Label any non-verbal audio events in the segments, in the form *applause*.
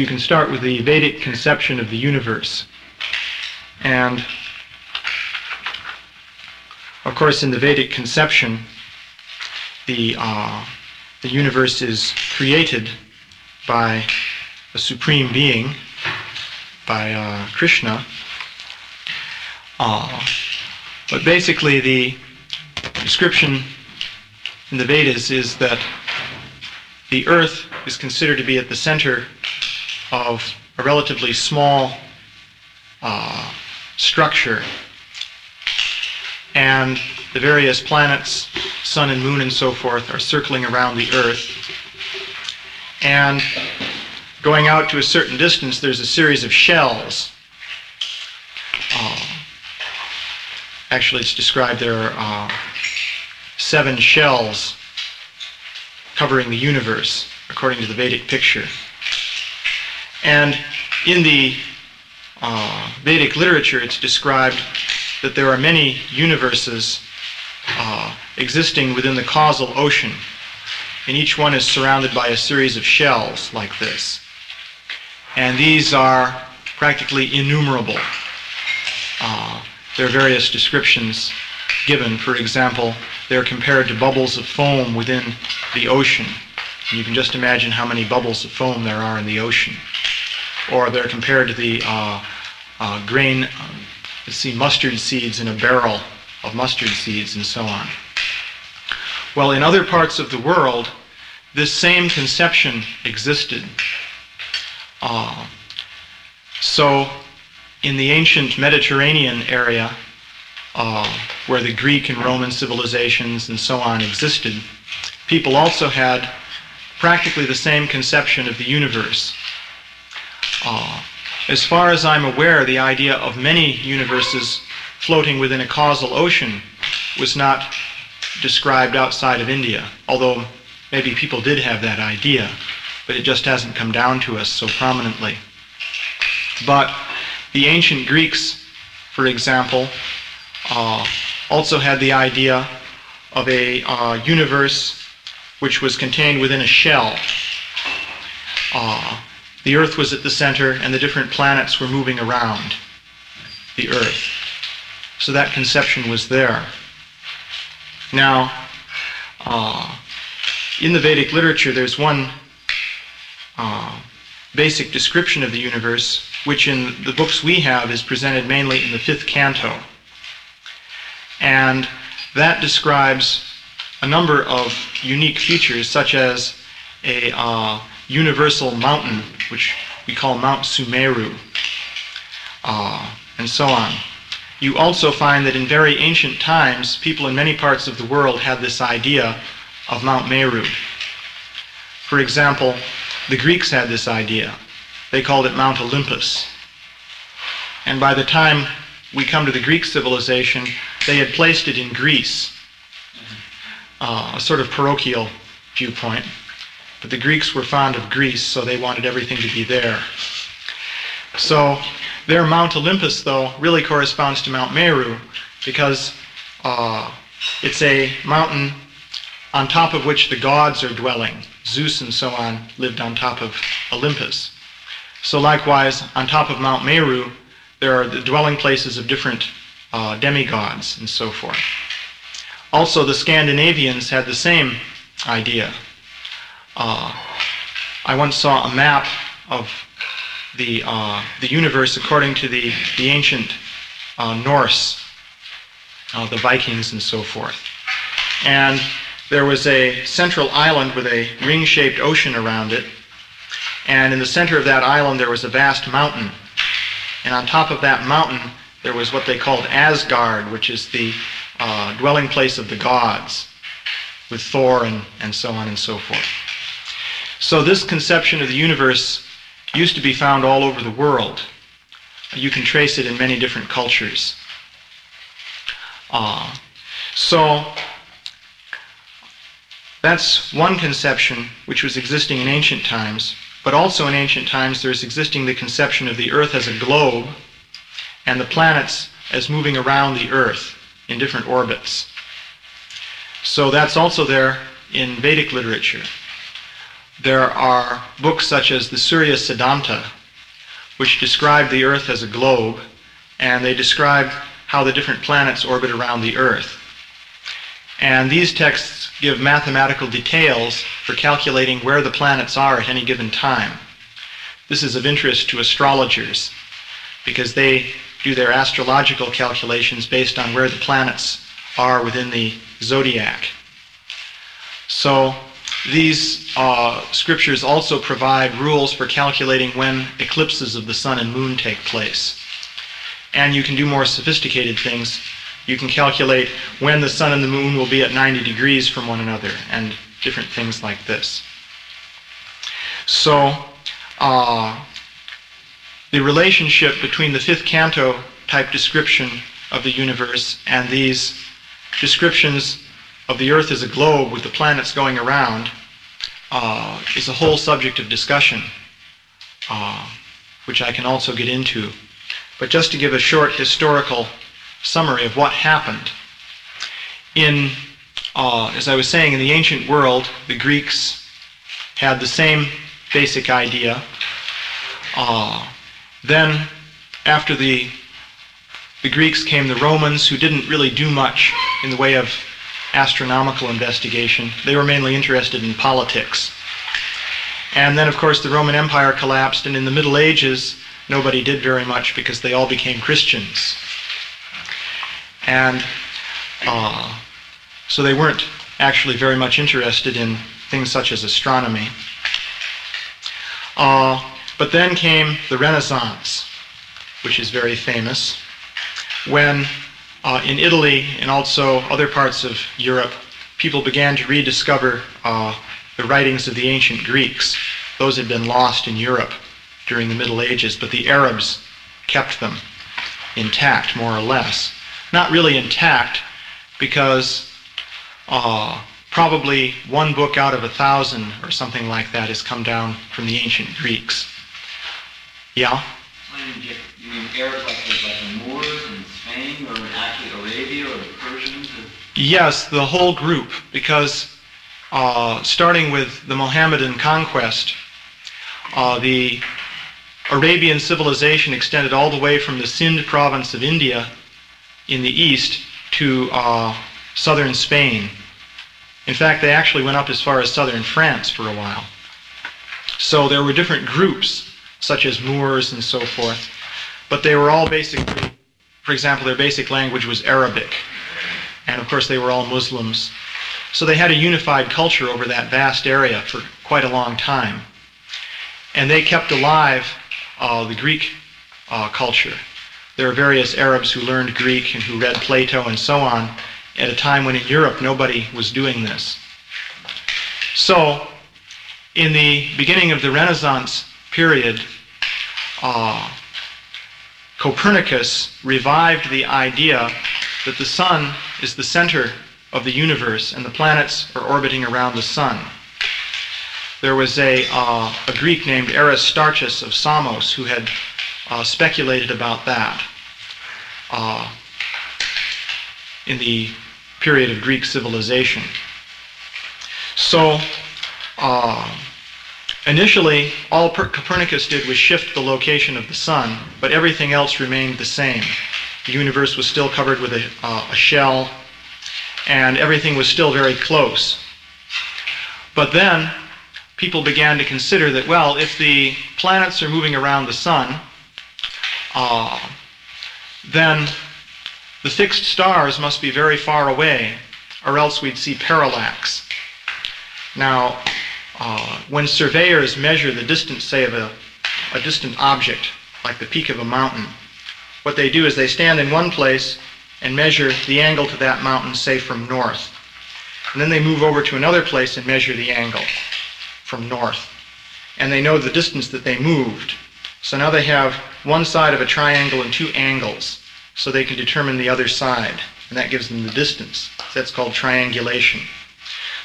You can start with the Vedic conception of the universe. And of course, in the Vedic conception, the, uh, the universe is created by a supreme being, by uh, Krishna. Uh, but basically, the description in the Vedas is that the earth is considered to be at the center of a relatively small uh, structure. And the various planets, sun and moon and so forth, are circling around the earth. And going out to a certain distance, there's a series of shells. Uh, actually, it's described there are uh, seven shells covering the universe, according to the Vedic picture. And in the uh, Vedic literature, it's described that there are many universes uh, existing within the causal ocean, and each one is surrounded by a series of shells like this. And these are practically innumerable. Uh, there are various descriptions given. For example, they're compared to bubbles of foam within the ocean. And you can just imagine how many bubbles of foam there are in the ocean. Or they're compared to the uh, uh, grain, um, see, mustard seeds in a barrel of mustard seeds and so on. Well, in other parts of the world, this same conception existed. Uh, so, in the ancient Mediterranean area, uh, where the Greek and Roman civilizations and so on existed, people also had practically the same conception of the universe. As far as I'm aware, the idea of many universes floating within a causal ocean was not described outside of India, although maybe people did have that idea, but it just hasn't come down to us so prominently. But the ancient Greeks, for example, uh, also had the idea of a uh, universe which was contained within a shell. Uh, the Earth was at the center, and the different planets were moving around the Earth. So that conception was there. Now, uh, in the Vedic literature, there's one uh, basic description of the universe, which in the books we have is presented mainly in the fifth canto. And that describes a number of unique features, such as a uh, universal mountain, which we call Mount Sumeru, uh, and so on. You also find that in very ancient times, people in many parts of the world had this idea of Mount Meru. For example, the Greeks had this idea. They called it Mount Olympus. And by the time we come to the Greek civilization, they had placed it in Greece, uh, a sort of parochial viewpoint. But the Greeks were fond of Greece, so they wanted everything to be there. So their Mount Olympus, though, really corresponds to Mount Meru because uh, it's a mountain on top of which the gods are dwelling. Zeus and so on lived on top of Olympus. So likewise, on top of Mount Meru, there are the dwelling places of different uh, demigods and so forth. Also, the Scandinavians had the same idea. Uh, I once saw a map of the, uh, the universe according to the, the ancient uh, Norse, uh, the Vikings and so forth. And there was a central island with a ring-shaped ocean around it. And in the center of that island there was a vast mountain. And on top of that mountain there was what they called Asgard, which is the uh, dwelling place of the gods, with Thor and, and so on and so forth. So this conception of the universe used to be found all over the world. You can trace it in many different cultures. Uh, so that's one conception which was existing in ancient times, but also in ancient times there's existing the conception of the earth as a globe and the planets as moving around the earth in different orbits. So that's also there in Vedic literature. There are books such as the Surya Siddhanta, which describe the Earth as a globe, and they describe how the different planets orbit around the Earth. And these texts give mathematical details for calculating where the planets are at any given time. This is of interest to astrologers because they do their astrological calculations based on where the planets are within the zodiac. So these uh, scriptures also provide rules for calculating when eclipses of the sun and moon take place. And you can do more sophisticated things. You can calculate when the sun and the moon will be at 90 degrees from one another and different things like this. So, uh, the relationship between the fifth canto type description of the universe and these descriptions of the Earth as a globe with the planets going around uh, is a whole subject of discussion, uh, which I can also get into. But just to give a short historical summary of what happened. In, uh, as I was saying, in the ancient world, the Greeks had the same basic idea. Uh, then, after the the Greeks came the Romans, who didn't really do much in the way of astronomical investigation. They were mainly interested in politics. And then, of course, the Roman Empire collapsed, and in the Middle Ages, nobody did very much because they all became Christians. And uh, so they weren't actually very much interested in things such as astronomy. Uh, but then came the Renaissance, which is very famous, when uh, in Italy and also other parts of Europe, people began to rediscover uh, the writings of the ancient Greeks. Those had been lost in Europe during the Middle Ages, but the Arabs kept them intact, more or less. Not really intact, because uh, probably one book out of a thousand or something like that has come down from the ancient Greeks. Yeah? You mean Arabs like the, Moors Or actually Arabia, or Persians? Yes, the whole group, because uh, starting with the Mohammedan conquest, uh, the Arabian civilization extended all the way from the Sind province of India in the east to uh, southern Spain. In fact, they actually went up as far as southern France for a while. So there were different groups, such as Moors and so forth, but they were all basically, for example, their basic language was Arabic. And of course, they were all Muslims. So they had a unified culture over that vast area for quite a long time. And they kept alive uh, the Greek uh, culture. There are various Arabs who learned Greek and who read Plato and so on at a time when in Europe nobody was doing this. So, in the beginning of the Renaissance period, uh, Copernicus revived the idea that the sun is the center of the universe and the planets are orbiting around the sun. There was a, uh, a Greek named Aristarchus of Samos who had uh, speculated about that uh, in the period of Greek civilization. So, uh, Initially, all Copernicus did was shift the location of the sun, but everything else remained the same. The universe was still covered with a, uh, a shell, and everything was still very close. But then, people began to consider that, well, if the planets are moving around the sun, uh, then the fixed stars must be very far away, or else we'd see parallax. Now, uh, when surveyors measure the distance, say, of a, a distant object, like the peak of a mountain, what they do is they stand in one place and measure the angle to that mountain, say, from north. And then they move over to another place and measure the angle from north. And they know the distance that they moved. So now they have one side of a triangle and two angles, so they can determine the other side. And that gives them the distance. That's called triangulation.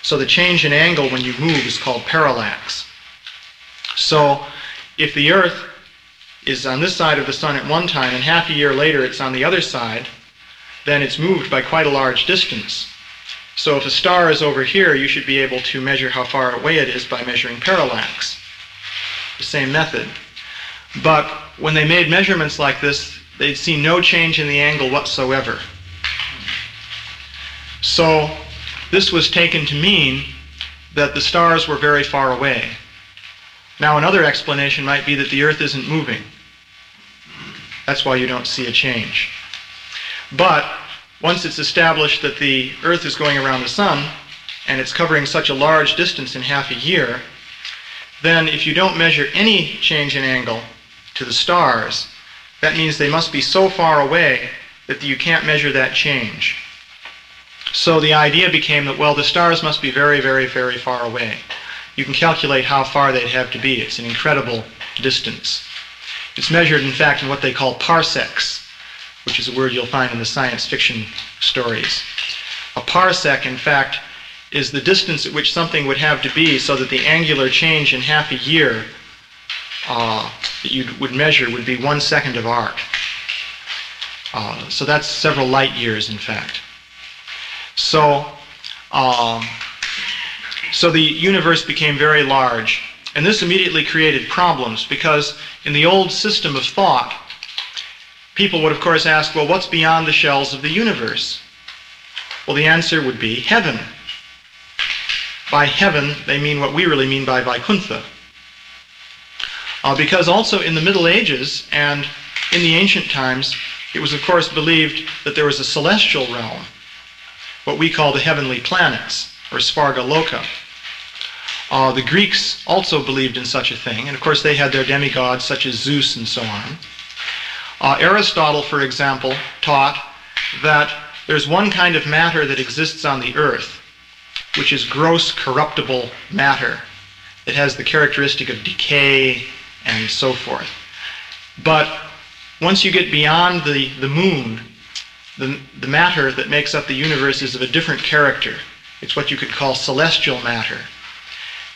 So the change in angle when you move is called parallax. So if the Earth is on this side of the sun at one time and half a year later it's on the other side, then it's moved by quite a large distance. So if a star is over here, you should be able to measure how far away it is by measuring parallax. The same method. But when they made measurements like this, they'd see no change in the angle whatsoever. So this was taken to mean that the stars were very far away. Now another explanation might be that the Earth isn't moving. That's why you don't see a change. But once it's established that the Earth is going around the Sun, and it's covering such a large distance in half a year, then if you don't measure any change in angle to the stars, that means they must be so far away that you can't measure that change. So the idea became that, well, the stars must be very, very, very far away. You can calculate how far they'd have to be. It's an incredible distance. It's measured, in fact, in what they call parsecs, which is a word you'll find in the science fiction stories. A parsec, in fact, is the distance at which something would have to be so that the angular change in half a year uh, that you would measure would be one second of arc. Uh, so that's several light years, in fact. So, um, so the universe became very large. And this immediately created problems because in the old system of thought, people would of course ask, well, what's beyond the shells of the universe? Well, the answer would be heaven. By heaven, they mean what we really mean by Vaikuntha. Uh, because also in the Middle Ages and in the ancient times, it was of course believed that there was a celestial realm, what we call the heavenly planets, or Svarga Loka. Uh, the Greeks also believed in such a thing, and of course they had their demigods such as Zeus and so on. Uh, Aristotle, for example, taught that there's one kind of matter that exists on the earth, which is gross corruptible matter. It has the characteristic of decay and so forth. But once you get beyond the, the moon, the, the matter that makes up the universe is of a different character. It's what you could call celestial matter.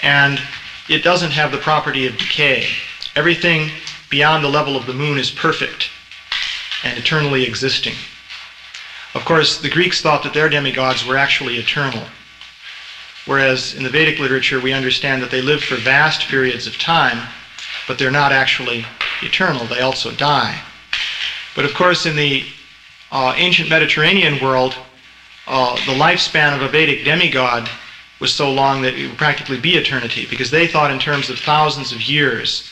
And it doesn't have the property of decay. Everything beyond the level of the moon is perfect and eternally existing. Of course, the Greeks thought that their demigods were actually eternal. Whereas in the Vedic literature, we understand that they live for vast periods of time, but they're not actually eternal. They also die. But of course, in the uh, ancient Mediterranean world, uh, the lifespan of a Vedic demigod was so long that it would practically be eternity, because they thought in terms of thousands of years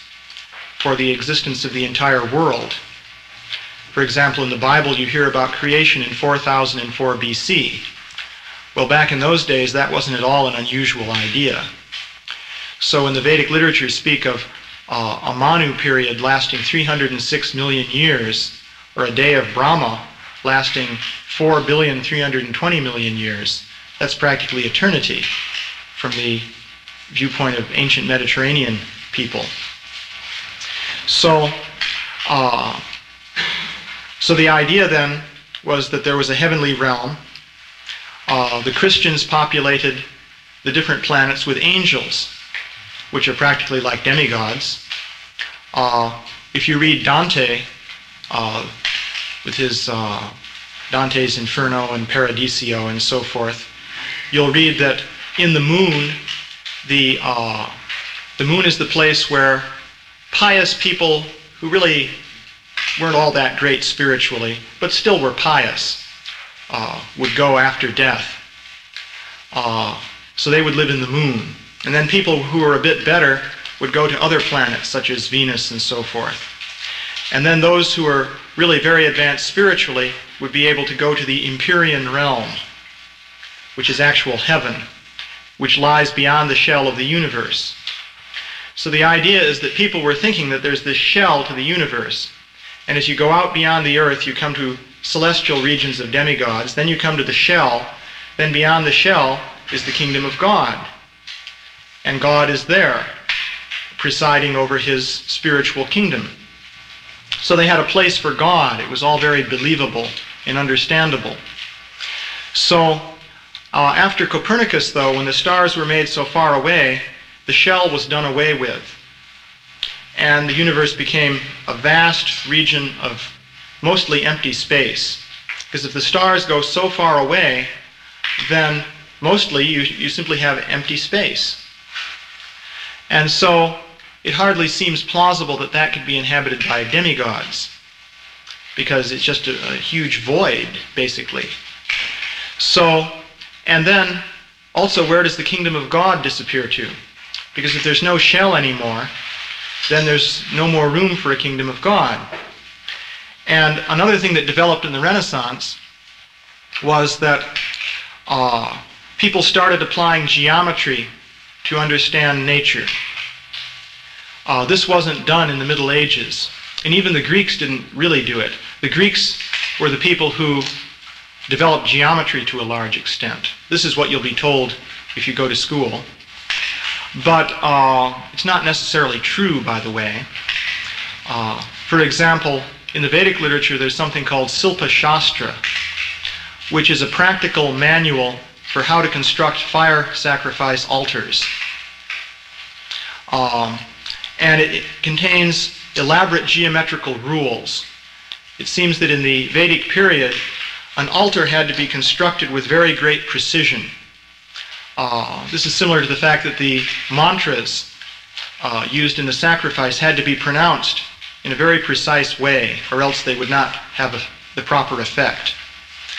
for the existence of the entire world. For example, in the Bible, you hear about creation in 4004 BC. Well, back in those days, that wasn't at all an unusual idea. So, in the Vedic literature, speak of uh, a Manu period lasting 306 million years, or a day of Brahma lasting 4 billion 320 million years. That's practically eternity from the viewpoint of ancient Mediterranean people. So, uh, so the idea then was that there was a heavenly realm. Uh, the Christians populated the different planets with angels, which are practically like demigods. Uh, if you read Dante uh, with his uh, Dante's Inferno and Paradiso and so forth, you'll read that in the moon, the, uh, the moon is the place where pious people who really weren't all that great spiritually, but still were pious, uh, would go after death. Uh, so they would live in the moon. And then people who were a bit better would go to other planets, such as Venus and so forth. And then those who were really very advanced spiritually would be able to go to the Empyrean realm, which is actual heaven, which lies beyond the shell of the universe. So the idea is that people were thinking that there's this shell to the universe, and as you go out beyond the earth, you come to celestial regions of demigods. Then you come to the shell. Then beyond the shell is the kingdom of God. And God is there, presiding over his spiritual kingdom. So they had a place for God. It was all very believable and understandable. So uh, after Copernicus, though, when the stars were made so far away, the shell was done away with and the universe became a vast region of mostly empty space. Because if the stars go so far away, then mostly you, you simply have empty space. And so it hardly seems plausible that that could be inhabited by demigods because it's just a, a huge void, basically. So, and then also, where does the kingdom of God disappear to? Because if there's no shell anymore, then there's no more room for a kingdom of God. And another thing that developed in the Renaissance was that uh, people started applying geometry to understand nature. Uh, this wasn't done in the Middle Ages, and even the Greeks didn't really do it. The Greeks were the people who developed geometry to a large extent. This is what you'll be told if you go to school. But uh, it's not necessarily true, by the way. Uh, for example, in the Vedic literature, there's something called Silpa Shastra, which is a practical manual for how to construct fire sacrifice altars. Um, and it, contains elaborate geometrical rules. It seems that in the Vedic period, an altar had to be constructed with very great precision. Uh, this is similar to the fact that the mantras uh, used in the sacrifice had to be pronounced in a very precise way, or else they would not have a, the proper effect.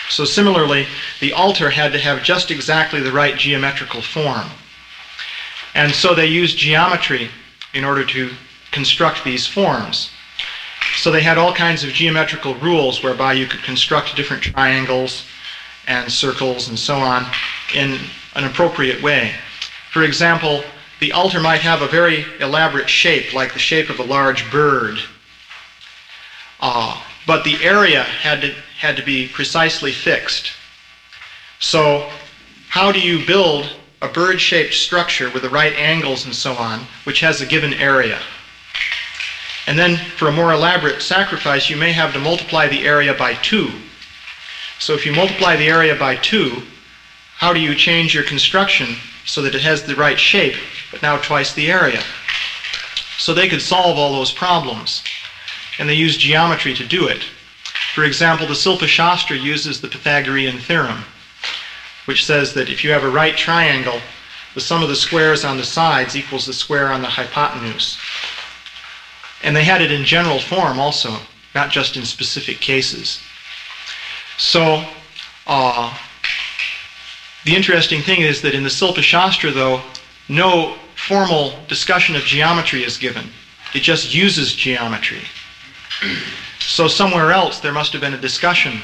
So, similarly, the altar had to have just exactly the right geometrical form. And so they used geometry in order to construct these forms. So they had all kinds of geometrical rules whereby you could construct different triangles and circles and so on in an appropriate way. For example, the altar might have a very elaborate shape, like the shape of a large bird. Uh, but the area had to, had to be precisely fixed. So, how do you build a bird shaped structure with the right angles and so on, which has a given area? And then for a more elaborate sacrifice, you may have to multiply the area by 2. So if you multiply the area by 2, how do you change your construction so that it has the right shape, but now twice the area? So they could solve all those problems. And they used geometry to do it. For example, the Silpa Shastra uses the Pythagorean theorem, which says that if you have a right triangle, the sum of the squares on the sides equals the square on the hypotenuse. And they had it in general form also, not just in specific cases. So, uh, the interesting thing is that in the Silpa Shastra, though, no formal discussion of geometry is given. It just uses geometry. So somewhere else there must have been a discussion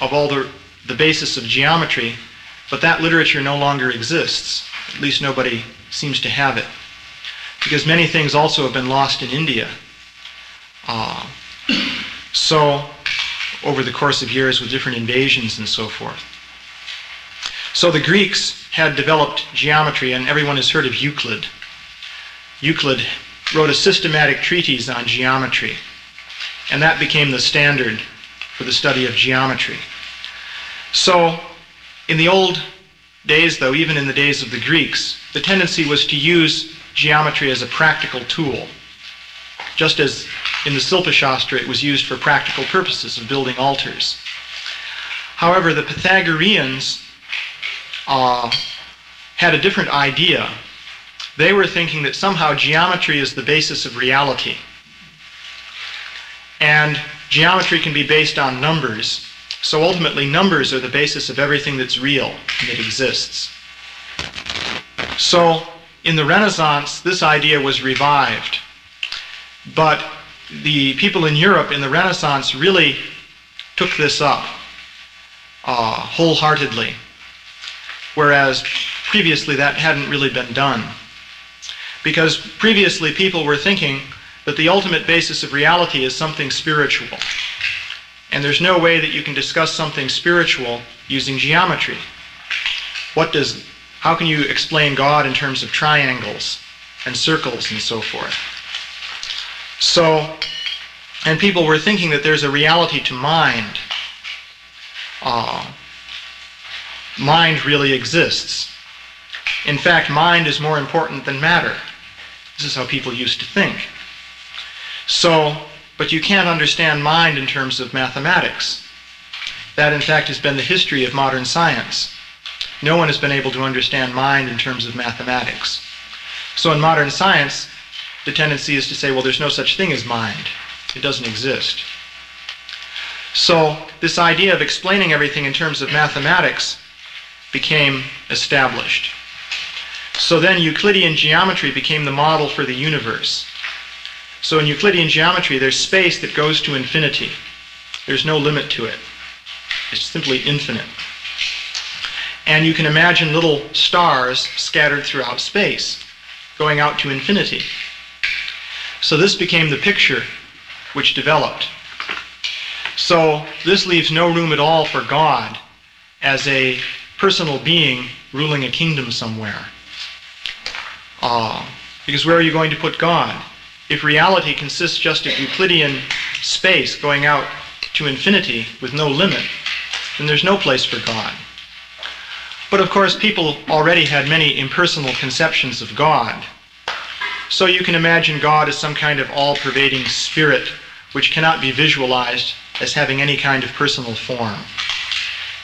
of all the, the basis of geometry, but that literature no longer exists. At least nobody seems to have it because many things also have been lost in India. Uh, so, over the course of years with different invasions and so forth. So the Greeks had developed geometry, and everyone has heard of Euclid. Euclid wrote a systematic treatise on geometry, and that became the standard for the study of geometry. So, in the old days, though, even in the days of the Greeks, the tendency was to use geometry as a practical tool. Just as in the Silpa Shastra it was used for practical purposes of building altars. However, the Pythagoreans uh, had a different idea. They were thinking that somehow geometry is the basis of reality. And geometry can be based on numbers. So ultimately, numbers are the basis of everything that's real and that exists. So in the Renaissance, this idea was revived. But the people in Europe in the Renaissance really took this up uh, wholeheartedly, whereas previously that hadn't really been done. Because previously people were thinking that the ultimate basis of reality is something spiritual. And there's no way that you can discuss something spiritual using geometry. What does how can you explain God in terms of triangles and circles and so forth? So, and people were thinking that there's a reality to mind. Uh, mind really exists. In fact, mind is more important than matter. This is how people used to think. So, but you can't understand mind in terms of mathematics. That, in fact, has been the history of modern science. No one has been able to understand mind in terms of mathematics. So in modern science, the tendency is to say, well, there's no such thing as mind. It doesn't exist. So this idea of explaining everything in terms of mathematics became established. So then Euclidean geometry became the model for the universe. So in Euclidean geometry, there's space that goes to infinity. There's no limit to it. It's simply infinite. And you can imagine little stars scattered throughout space, going out to infinity. So this became the picture which developed. So this leaves no room at all for God as a personal being ruling a kingdom somewhere. Uh, because where are you going to put God? If reality consists just of Euclidean space going out to infinity with no limit, then there's no place for God. But of course, people already had many impersonal conceptions of God. So you can imagine God as some kind of all pervading spirit which cannot be visualized as having any kind of personal form.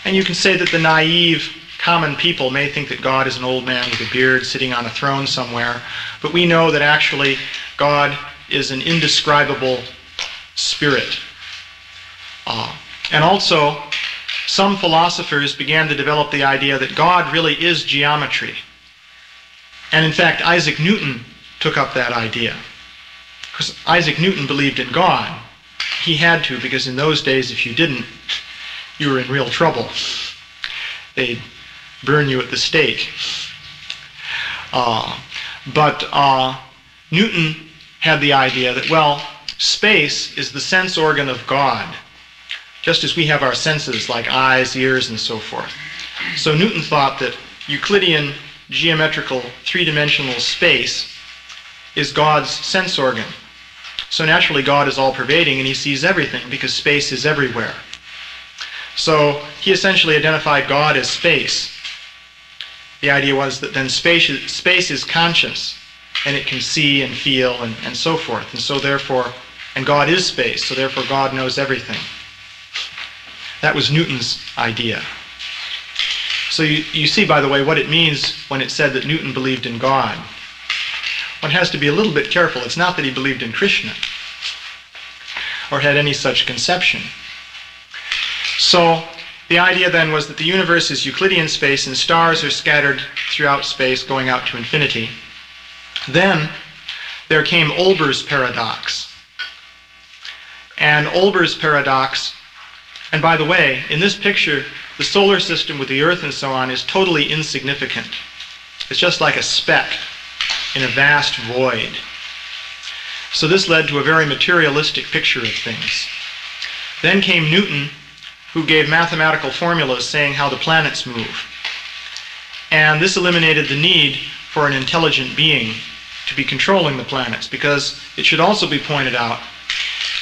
And you can say that the naive, common people may think that God is an old man with a beard sitting on a throne somewhere, but we know that actually God is an indescribable spirit. Uh, and also, some philosophers began to develop the idea that God really is geometry. And in fact, Isaac Newton took up that idea. Because Isaac Newton believed in God. He had to, because in those days, if you didn't, you were in real trouble. They'd burn you at the stake. Uh, but uh, Newton had the idea that, well, space is the sense organ of God, just as we have our senses like eyes, ears, and so forth. So Newton thought that Euclidean geometrical three dimensional space is God's sense organ. So naturally, God is all pervading and he sees everything because space is everywhere. So he essentially identified God as space. The idea was that then space is, space is conscious and it can see and feel and, and so forth. And so therefore, and God is space, so therefore God knows everything. That was Newton's idea. So you, you see, by the way, what it means when it said that Newton believed in God one has to be a little bit careful. It's not that he believed in Krishna or had any such conception. So the idea then was that the universe is Euclidean space and stars are scattered throughout space going out to infinity. Then there came Olbers' paradox. And Olbers' paradox, and by the way, in this picture, the solar system with the Earth and so on is totally insignificant. It's just like a speck in a vast void. So this led to a very materialistic picture of things. Then came Newton, who gave mathematical formulas saying how the planets move. And this eliminated the need for an intelligent being to be controlling the planets, because it should also be pointed out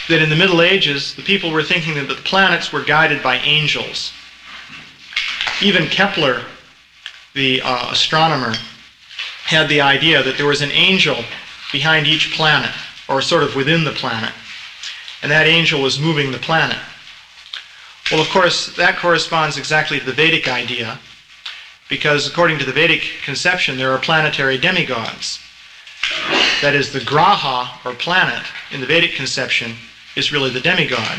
that in the Middle Ages, the people were thinking that the planets were guided by angels. Even Kepler, the uh, astronomer, had the idea that there was an angel behind each planet, or sort of within the planet, and that angel was moving the planet. Well, of course, that corresponds exactly to the Vedic idea, because according to the Vedic conception, there are planetary demigods. That is, the Graha, or planet, in the Vedic conception, is really the demigod.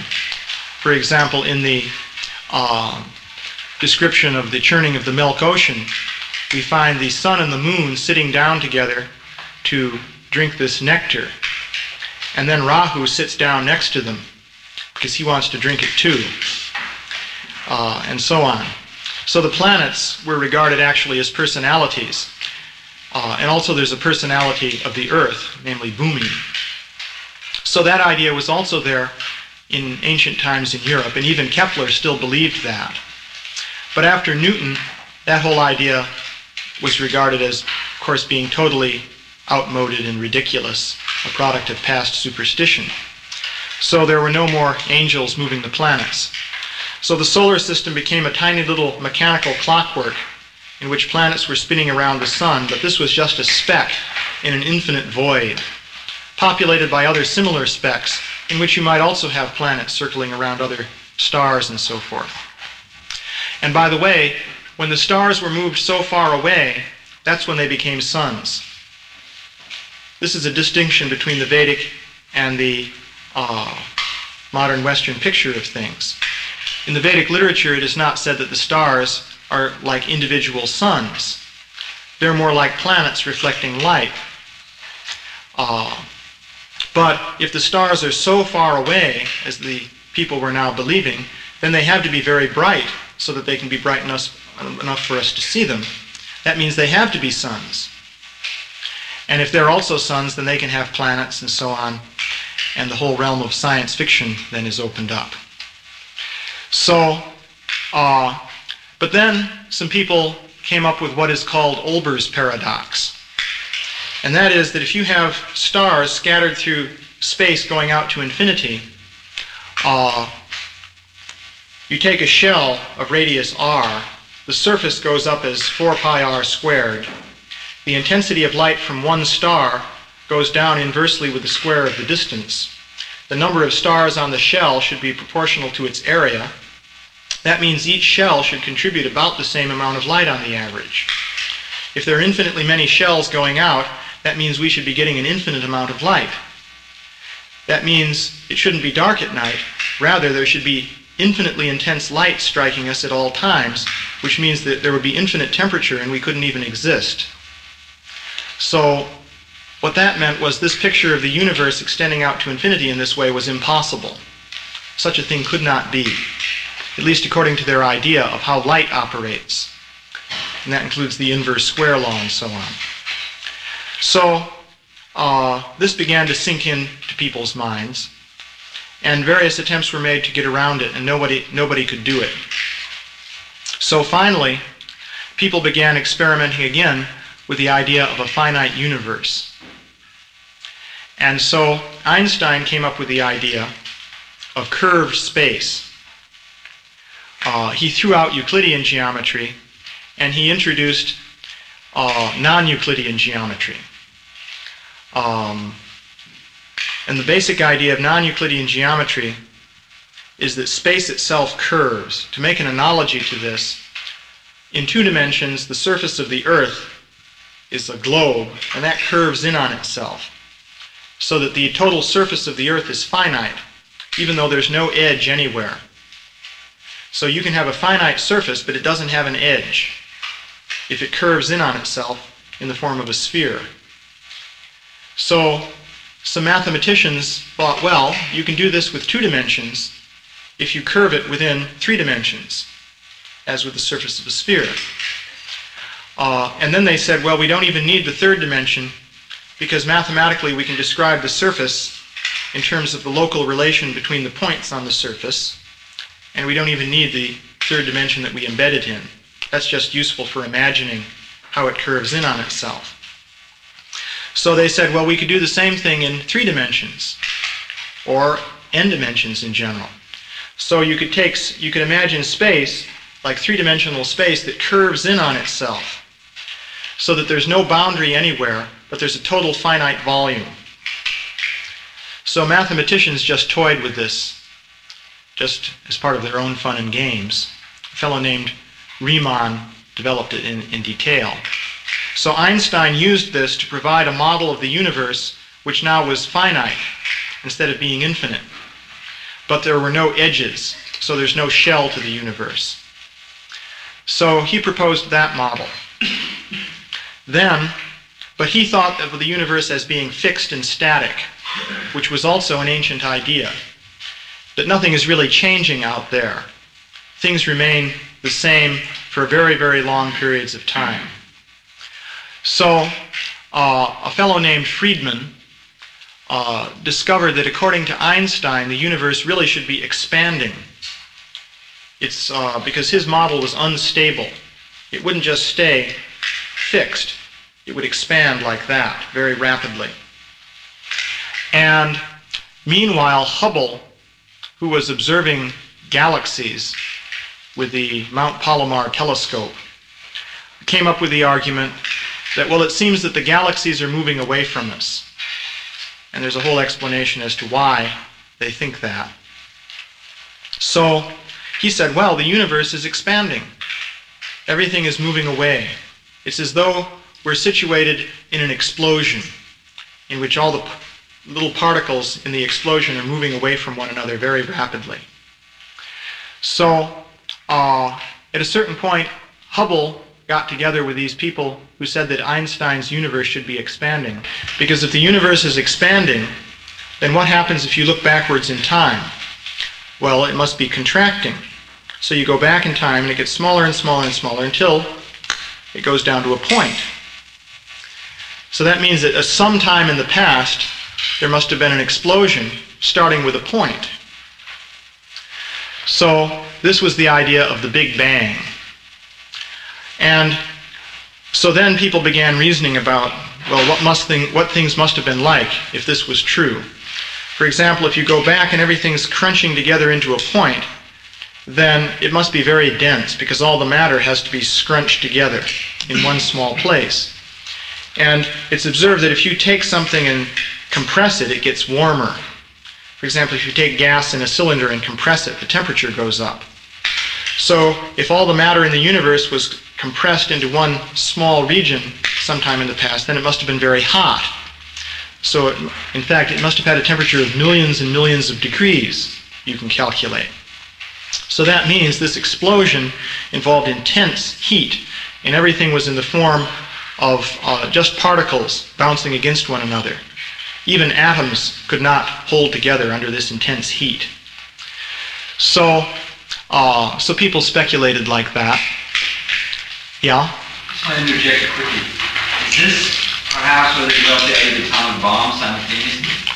For example, in the uh, description of the churning of the Milk Ocean, we find the sun and the moon sitting down together to drink this nectar. And then Rahu sits down next to them because he wants to drink it too. Uh, and so on. So the planets were regarded actually as personalities. Uh, and also there's a personality of the earth, namely Bhumi. So that idea was also there in ancient times in Europe, and even Kepler still believed that. But after Newton, that whole idea was regarded as, of course, being totally outmoded and ridiculous, a product of past superstition. So there were no more angels moving the planets. So the solar system became a tiny little mechanical clockwork in which planets were spinning around the sun, but this was just a speck in an infinite void, populated by other similar specks, in which you might also have planets circling around other stars and so forth. And by the way, when the stars were moved so far away, that's when they became suns. This is a distinction between the Vedic and the uh, modern Western picture of things. In the Vedic literature, it is not said that the stars are like individual suns. They're more like planets reflecting light. Uh, but if the stars are so far away, as the people were now believing, then they have to be very bright so that they can be bright enough, enough for us to see them. That means they have to be suns. And if they're also suns, then they can have planets and so on. And the whole realm of science fiction then is opened up. So, uh, but then some people came up with what is called Olbers' paradox. And that is that if you have stars scattered through space going out to infinity, uh, you take a shell of radius r, the surface goes up as 4 pi r squared. The intensity of light from one star goes down inversely with the square of the distance. The number of stars on the shell should be proportional to its area. That means each shell should contribute about the same amount of light on the average. If there are infinitely many shells going out, that means we should be getting an infinite amount of light. That means it shouldn't be dark at night. Rather, there should be infinitely intense light striking us at all times, which means that there would be infinite temperature and we couldn't even exist. So, what that meant was this picture of the universe extending out to infinity in this way was impossible. Such a thing could not be, at least according to their idea of how light operates. And that includes the inverse square law and so on. So uh, this began to sink into people's minds, and various attempts were made to get around it, and nobody, nobody could do it. So finally, people began experimenting again with the idea of a finite universe. And so Einstein came up with the idea of curved space. Uh, he threw out Euclidean geometry and he introduced uh, non Euclidean geometry. Um, and the basic idea of non-Euclidean geometry is that space itself curves. To make an analogy to this, in two dimensions, the surface of the Earth is a globe, and that curves in on itself, so that the total surface of the Earth is finite, even though there's no edge anywhere. So you can have a finite surface, but it doesn't have an edge if it curves in on itself in the form of a sphere. So some mathematicians thought, well, you can do this with two dimensions if you curve it within three dimensions, as with the surface of a sphere. Uh, and then they said, well, we don't even need the third dimension because mathematically we can describe the surface in terms of the local relation between the points on the surface, and we don't even need the third dimension that we embedded in. That's just useful for imagining how it curves in on itself. So they said, well, we could do the same thing in three dimensions, or n dimensions in general. So you could take, you could imagine space like three-dimensional space that curves in on itself, so that there's no boundary anywhere, but there's a total finite volume. So mathematicians just toyed with this, just as part of their own fun and games. A fellow named Riemann developed it in, in detail. So Einstein used this to provide a model of the universe which now was finite instead of being infinite. But there were no edges, so there's no shell to the universe. So he proposed that model. *coughs* Then, but he thought of the universe as being fixed and static, which was also an ancient idea. That nothing is really changing out there. Things remain the same for very, very long periods of time. So, uh, a fellow named Friedmann uh, discovered that according to Einstein, the universe really should be expanding. It's uh, because his model was unstable. It wouldn't just stay fixed. It would expand like that very rapidly. And meanwhile, Hubble, who was observing galaxies with the Mount Palomar telescope, came up with the argument that, well, it seems that the galaxies are moving away from us. And there's a whole explanation as to why they think that. So he said, well, the universe is expanding. Everything is moving away. It's as though we're situated in an explosion in which all the little particles in the explosion are moving away from one another very rapidly. So, uh, at a certain point, Hubble got together with these people who said that Einstein's universe should be expanding. Because if the universe is expanding, then what happens if you look backwards in time? Well, it must be contracting. So you go back in time and it gets smaller and smaller and smaller until it goes down to a point. So that means that at some time in the past, there must have been an explosion starting with a point. So this was the idea of the Big Bang. And so then people began reasoning about, well, what, must thing, what things must have been like if this was true. For example, if you go back and everything's crunching together into a point, then it must be very dense because all the matter has to be scrunched together in one small place. And it's observed that if you take something and compress it, it gets warmer. For example, if you take gas in a cylinder and compress it, the temperature goes up. So if all the matter in the universe was compressed into one small region sometime in the past, then it must have been very hot. So it, in fact, it must have had a temperature of millions and millions of degrees, you can calculate. So that means this explosion involved intense heat, and everything was in the form of uh, just particles bouncing against one another. Even atoms could not hold together under this intense heat. So, uh, so people speculated like that. Yeah? I want to interject quickly. Is this perhaps where they developed the idea of the atomic bomb simultaneously?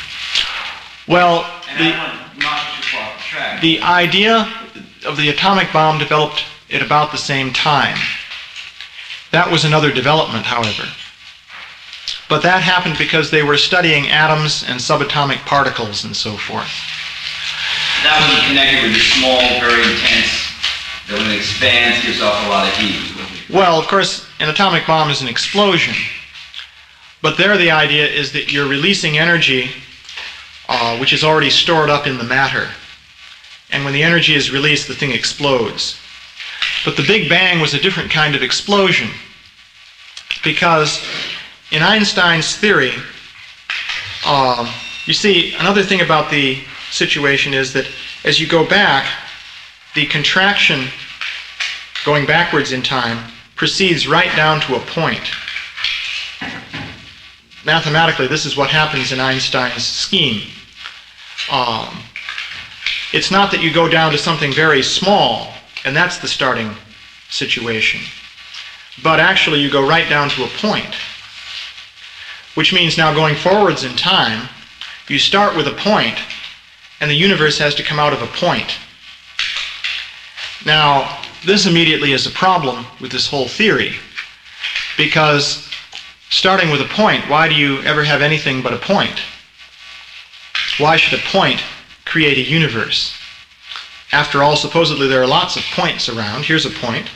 Well, And the, I not too far track. the idea of the atomic bomb developed at about the same time. That was another development, however. But that happened because they were studying atoms and subatomic particles and so forth. that wasn't connected with the small, very intense, that when it expands gives off a lot of heat. Well, of course, an atomic bomb is an explosion. But there, the idea is that you're releasing energy uh, which is already stored up in the matter. And when the energy is released, the thing explodes. But the Big Bang was a different kind of explosion. Because in Einstein's theory, um, you see, another thing about the situation is that as you go back, the contraction going backwards in time proceeds right down to a point. Mathematically, this is what happens in Einstein's scheme. Um, it's not that you go down to something very small, and that's the starting situation. But actually, you go right down to a point. Which means now going forwards in time, you start with a point, and the universe has to come out of a point. Now, this immediately is a problem with this whole theory, because starting with a point, why do you ever have anything but a point? Why should a point create a universe? After all, supposedly there are lots of points around. Here's a point.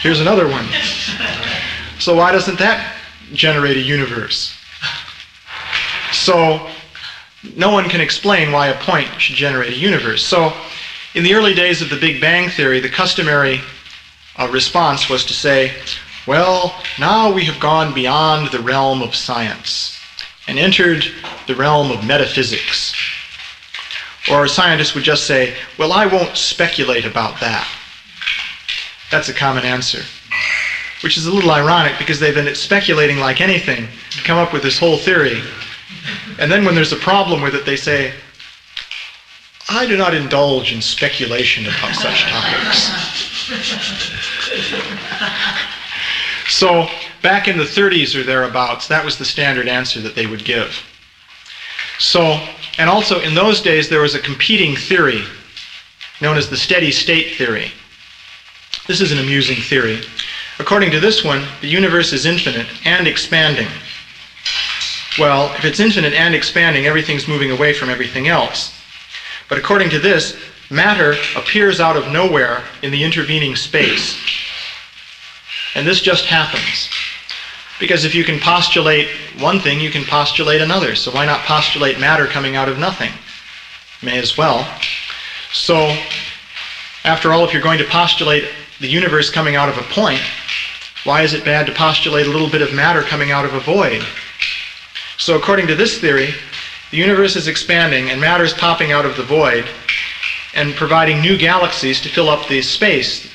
Here's another one. So why doesn't that generate a universe? So no one can explain why a point should generate a universe. So in the early days of the Big Bang Theory, the customary uh, response was to say, well, now we have gone beyond the realm of science and entered the realm of metaphysics. Or a scientist would just say, well, I won't speculate about that. That's a common answer. Which is a little ironic because they've been speculating like anything to come up with this whole theory. And then when there's a problem with it, they say, I do not indulge in speculation about such topics. so, back in the 30s or thereabouts, that was the standard answer that they would give. So, and also in those days, there was a competing theory known as the steady state theory. This is an amusing theory. According to this one, the universe is infinite and expanding. Well, if it's infinite and expanding, everything's moving away from everything else. But according to this, matter appears out of nowhere in the intervening space. And this just happens. Because if you can postulate one thing, you can postulate another. So why not postulate matter coming out of nothing? May as well. So After all, if you're going to postulate the universe coming out of a point, why is it bad to postulate a little bit of matter coming out of a void? So, according to this theory, the universe is expanding and matter is popping out of the void and providing new galaxies to fill up the space.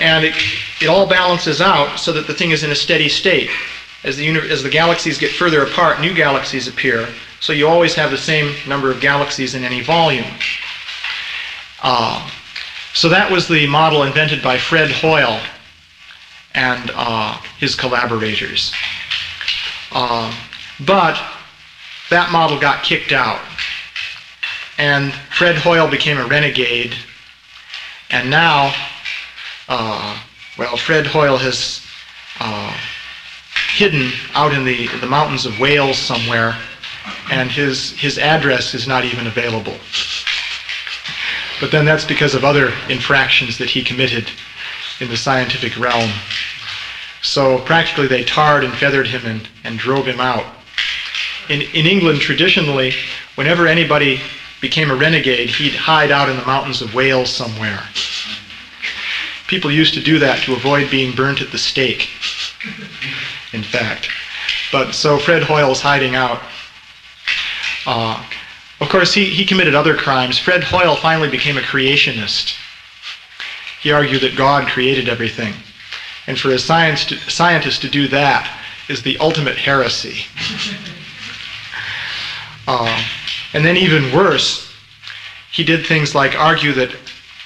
And it, it all balances out so that the thing is in a steady state. As the, uni- as the galaxies get further apart, new galaxies appear. So you always have the same number of galaxies in any volume. Uh, so that was the model invented by Fred Hoyle and uh, his collaborators. Uh, but that model got kicked out. And Fred Hoyle became a renegade. And now, uh, well, Fred Hoyle has uh, hidden out in the, the mountains of Wales somewhere, and his, his address is not even available. But then that's because of other infractions that he committed in the scientific realm. So practically they tarred and feathered him and, and drove him out. In, in England, traditionally, whenever anybody became a renegade, he'd hide out in the mountains of Wales somewhere. People used to do that to avoid being burnt at the stake, in fact. But so Fred Hoyle's hiding out. Uh, of course, he, he committed other crimes. Fred Hoyle finally became a creationist. He argued that God created everything. And for a science to, scientist to do that is the ultimate heresy. *laughs* Uh, and then, even worse, he did things like argue that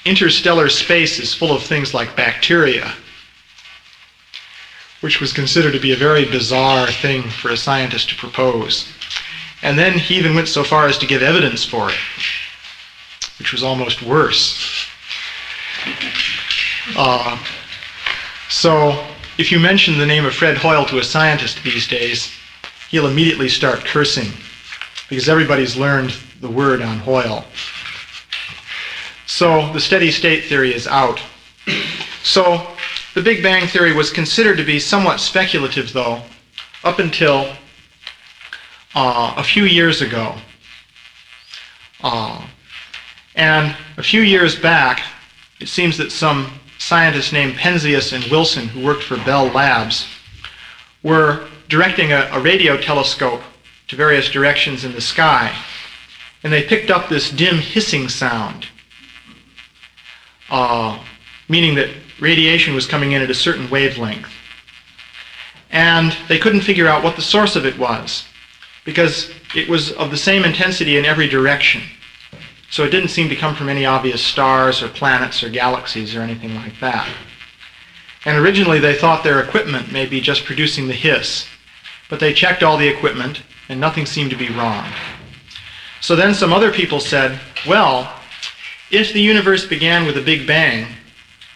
interstellar space is full of things like bacteria, which was considered to be a very bizarre thing for a scientist to propose. And then he even went so far as to give evidence for it, which was almost worse. Uh, so, if you mention the name of Fred Hoyle to a scientist these days, he'll immediately start cursing because everybody's learned the word on Hoyle. So the steady state theory is out. So the Big Bang theory was considered to be somewhat speculative, though, up until uh, a few years ago. Uh, and a few years back, it seems that some scientists named Penzias and Wilson, who worked for Bell Labs, were directing a, a radio telescope to various directions in the sky. And they picked up this dim hissing sound, uh, meaning that radiation was coming in at a certain wavelength. And they couldn't figure out what the source of it was, because it was of the same intensity in every direction. So it didn't seem to come from any obvious stars or planets or galaxies or anything like that. And originally they thought their equipment may be just producing the hiss, but they checked all the equipment and nothing seemed to be wrong. So then some other people said, well, if the universe began with a big bang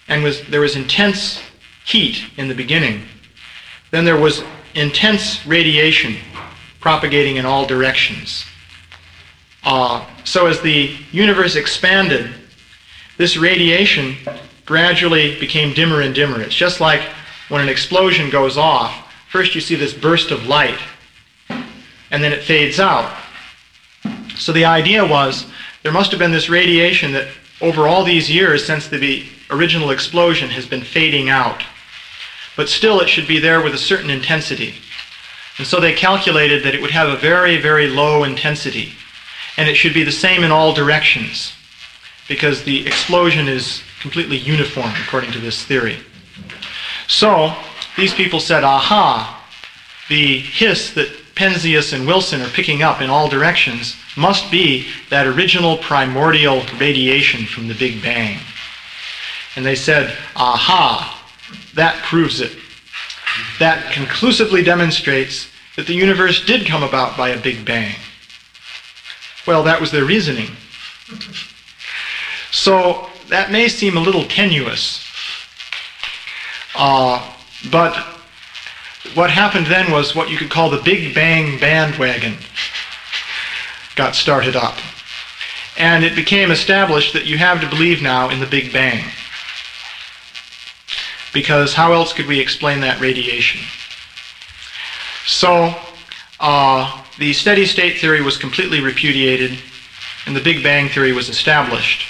and was, there was intense heat in the beginning, then there was intense radiation propagating in all directions. Uh, so as the universe expanded, this radiation gradually became dimmer and dimmer. It's just like when an explosion goes off. First you see this burst of light, and then it fades out. So the idea was there must have been this radiation that over all these years since the original explosion has been fading out. But still it should be there with a certain intensity. And so they calculated that it would have a very, very low intensity. And it should be the same in all directions. Because the explosion is completely uniform according to this theory. So these people said, aha, the hiss that Penzias and Wilson are picking up in all directions must be that original primordial radiation from the Big Bang. And they said, aha, that proves it. That conclusively demonstrates that the universe did come about by a Big Bang. Well, that was their reasoning. So that may seem a little tenuous. Uh, but what happened then was what you could call the Big Bang bandwagon got started up. And it became established that you have to believe now in the Big Bang. Because how else could we explain that radiation? So, uh, the steady state theory was completely repudiated, and the Big Bang theory was established.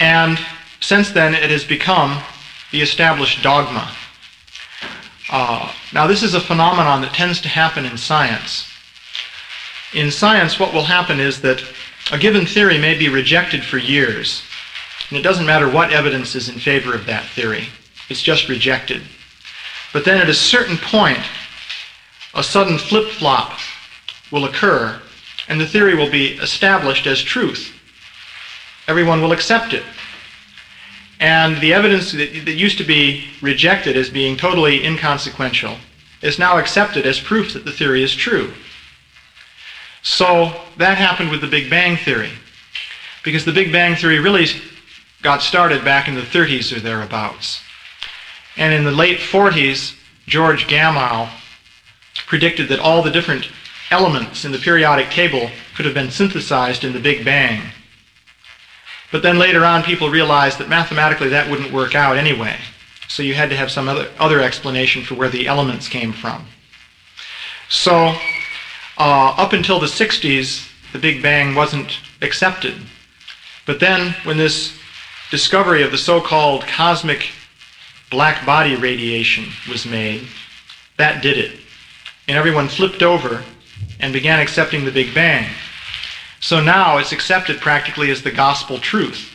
And since then, it has become the established dogma. Uh, now, this is a phenomenon that tends to happen in science. In science, what will happen is that a given theory may be rejected for years, and it doesn't matter what evidence is in favor of that theory, it's just rejected. But then at a certain point, a sudden flip flop will occur, and the theory will be established as truth. Everyone will accept it. And the evidence that, that used to be rejected as being totally inconsequential is now accepted as proof that the theory is true. So that happened with the Big Bang Theory. Because the Big Bang Theory really got started back in the 30s or thereabouts. And in the late 40s, George Gamow predicted that all the different elements in the periodic table could have been synthesized in the Big Bang. But then later on, people realized that mathematically that wouldn't work out anyway. So you had to have some other, other explanation for where the elements came from. So uh, up until the 60s, the Big Bang wasn't accepted. But then, when this discovery of the so-called cosmic black body radiation was made, that did it. And everyone flipped over and began accepting the Big Bang. So now it's accepted practically as the gospel truth.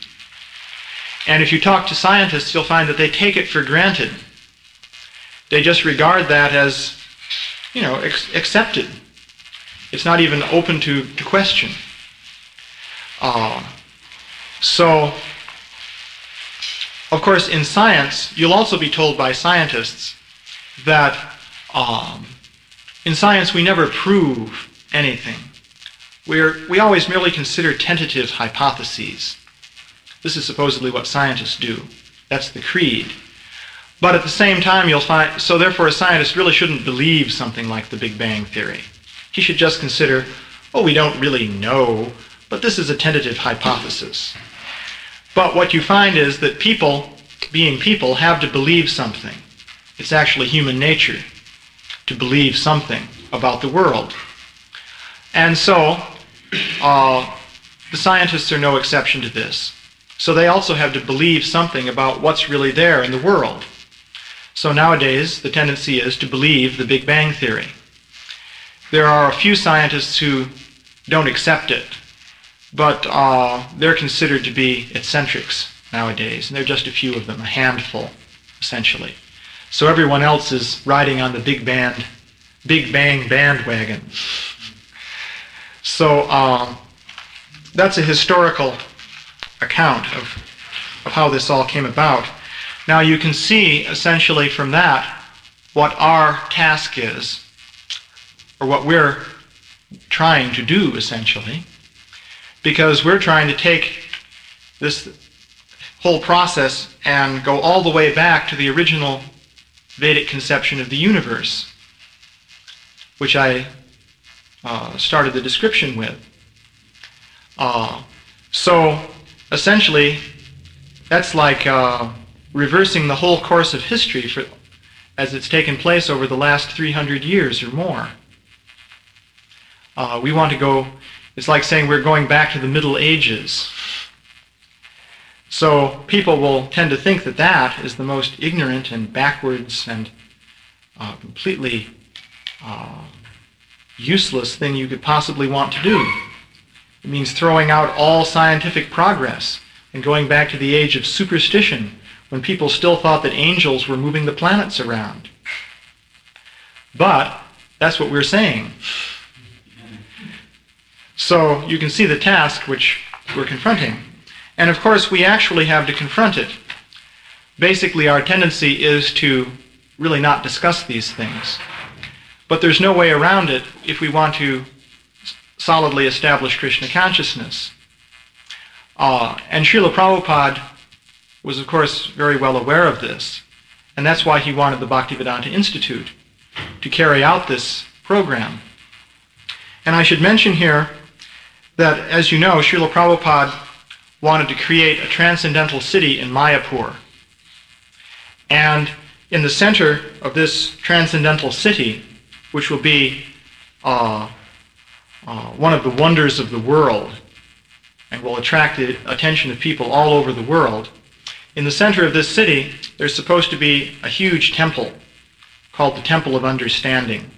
And if you talk to scientists, you'll find that they take it for granted. They just regard that as, you know, accepted. It's not even open to, to question. Uh, so, of course, in science, you'll also be told by scientists that um, in science we never prove anything. We're, we always merely consider tentative hypotheses. This is supposedly what scientists do. That's the creed. But at the same time, you'll find, so therefore a scientist really shouldn't believe something like the Big Bang Theory. He should just consider, oh, we don't really know, but this is a tentative hypothesis. But what you find is that people, being people, have to believe something. It's actually human nature to believe something about the world. And so, uh, the scientists are no exception to this. So they also have to believe something about what's really there in the world. So nowadays, the tendency is to believe the Big Bang Theory. There are a few scientists who don't accept it, but uh, they're considered to be eccentrics nowadays, and they're just a few of them, a handful, essentially. So everyone else is riding on the Big Band, Big Bang bandwagon. So um, that's a historical account of, of how this all came about. Now you can see essentially from that what our task is, or what we're trying to do essentially, because we're trying to take this whole process and go all the way back to the original Vedic conception of the universe, which I uh, started the description with. Uh, so essentially, that's like uh, reversing the whole course of history for, as it's taken place over the last 300 years or more. Uh, we want to go, it's like saying we're going back to the Middle Ages. So people will tend to think that that is the most ignorant and backwards and uh, completely uh, useless thing you could possibly want to do. It means throwing out all scientific progress and going back to the age of superstition when people still thought that angels were moving the planets around. But that's what we're saying. So you can see the task which we're confronting. And of course, we actually have to confront it. Basically, our tendency is to really not discuss these things. But there's no way around it if we want to solidly establish Krishna consciousness. Uh, and Srila Prabhupada was, of course, very well aware of this. And that's why he wanted the Bhaktivedanta Institute to carry out this program. And I should mention here that, as you know, Srila Prabhupada wanted to create a transcendental city in Mayapur. And in the center of this transcendental city which will be uh, uh, one of the wonders of the world. and will attract the attention of people all over the world. In the center of this city, there's supposed to be a huge temple called the Temple of Understanding.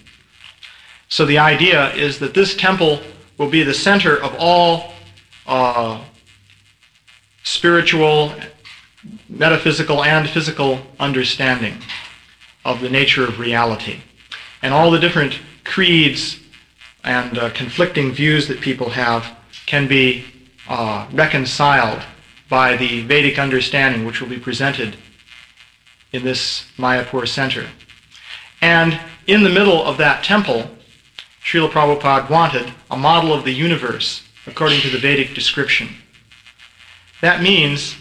So the idea is that this temple will be the center of all uh, spiritual, metaphysical, and physical understanding of the nature of reality. And all the different creeds and uh, conflicting views that people have can be uh, reconciled by the Vedic understanding which will be presented in this Mayapur center. And in the middle of that temple, Srila Prabhupada wanted a model of the universe according to the Vedic description. That means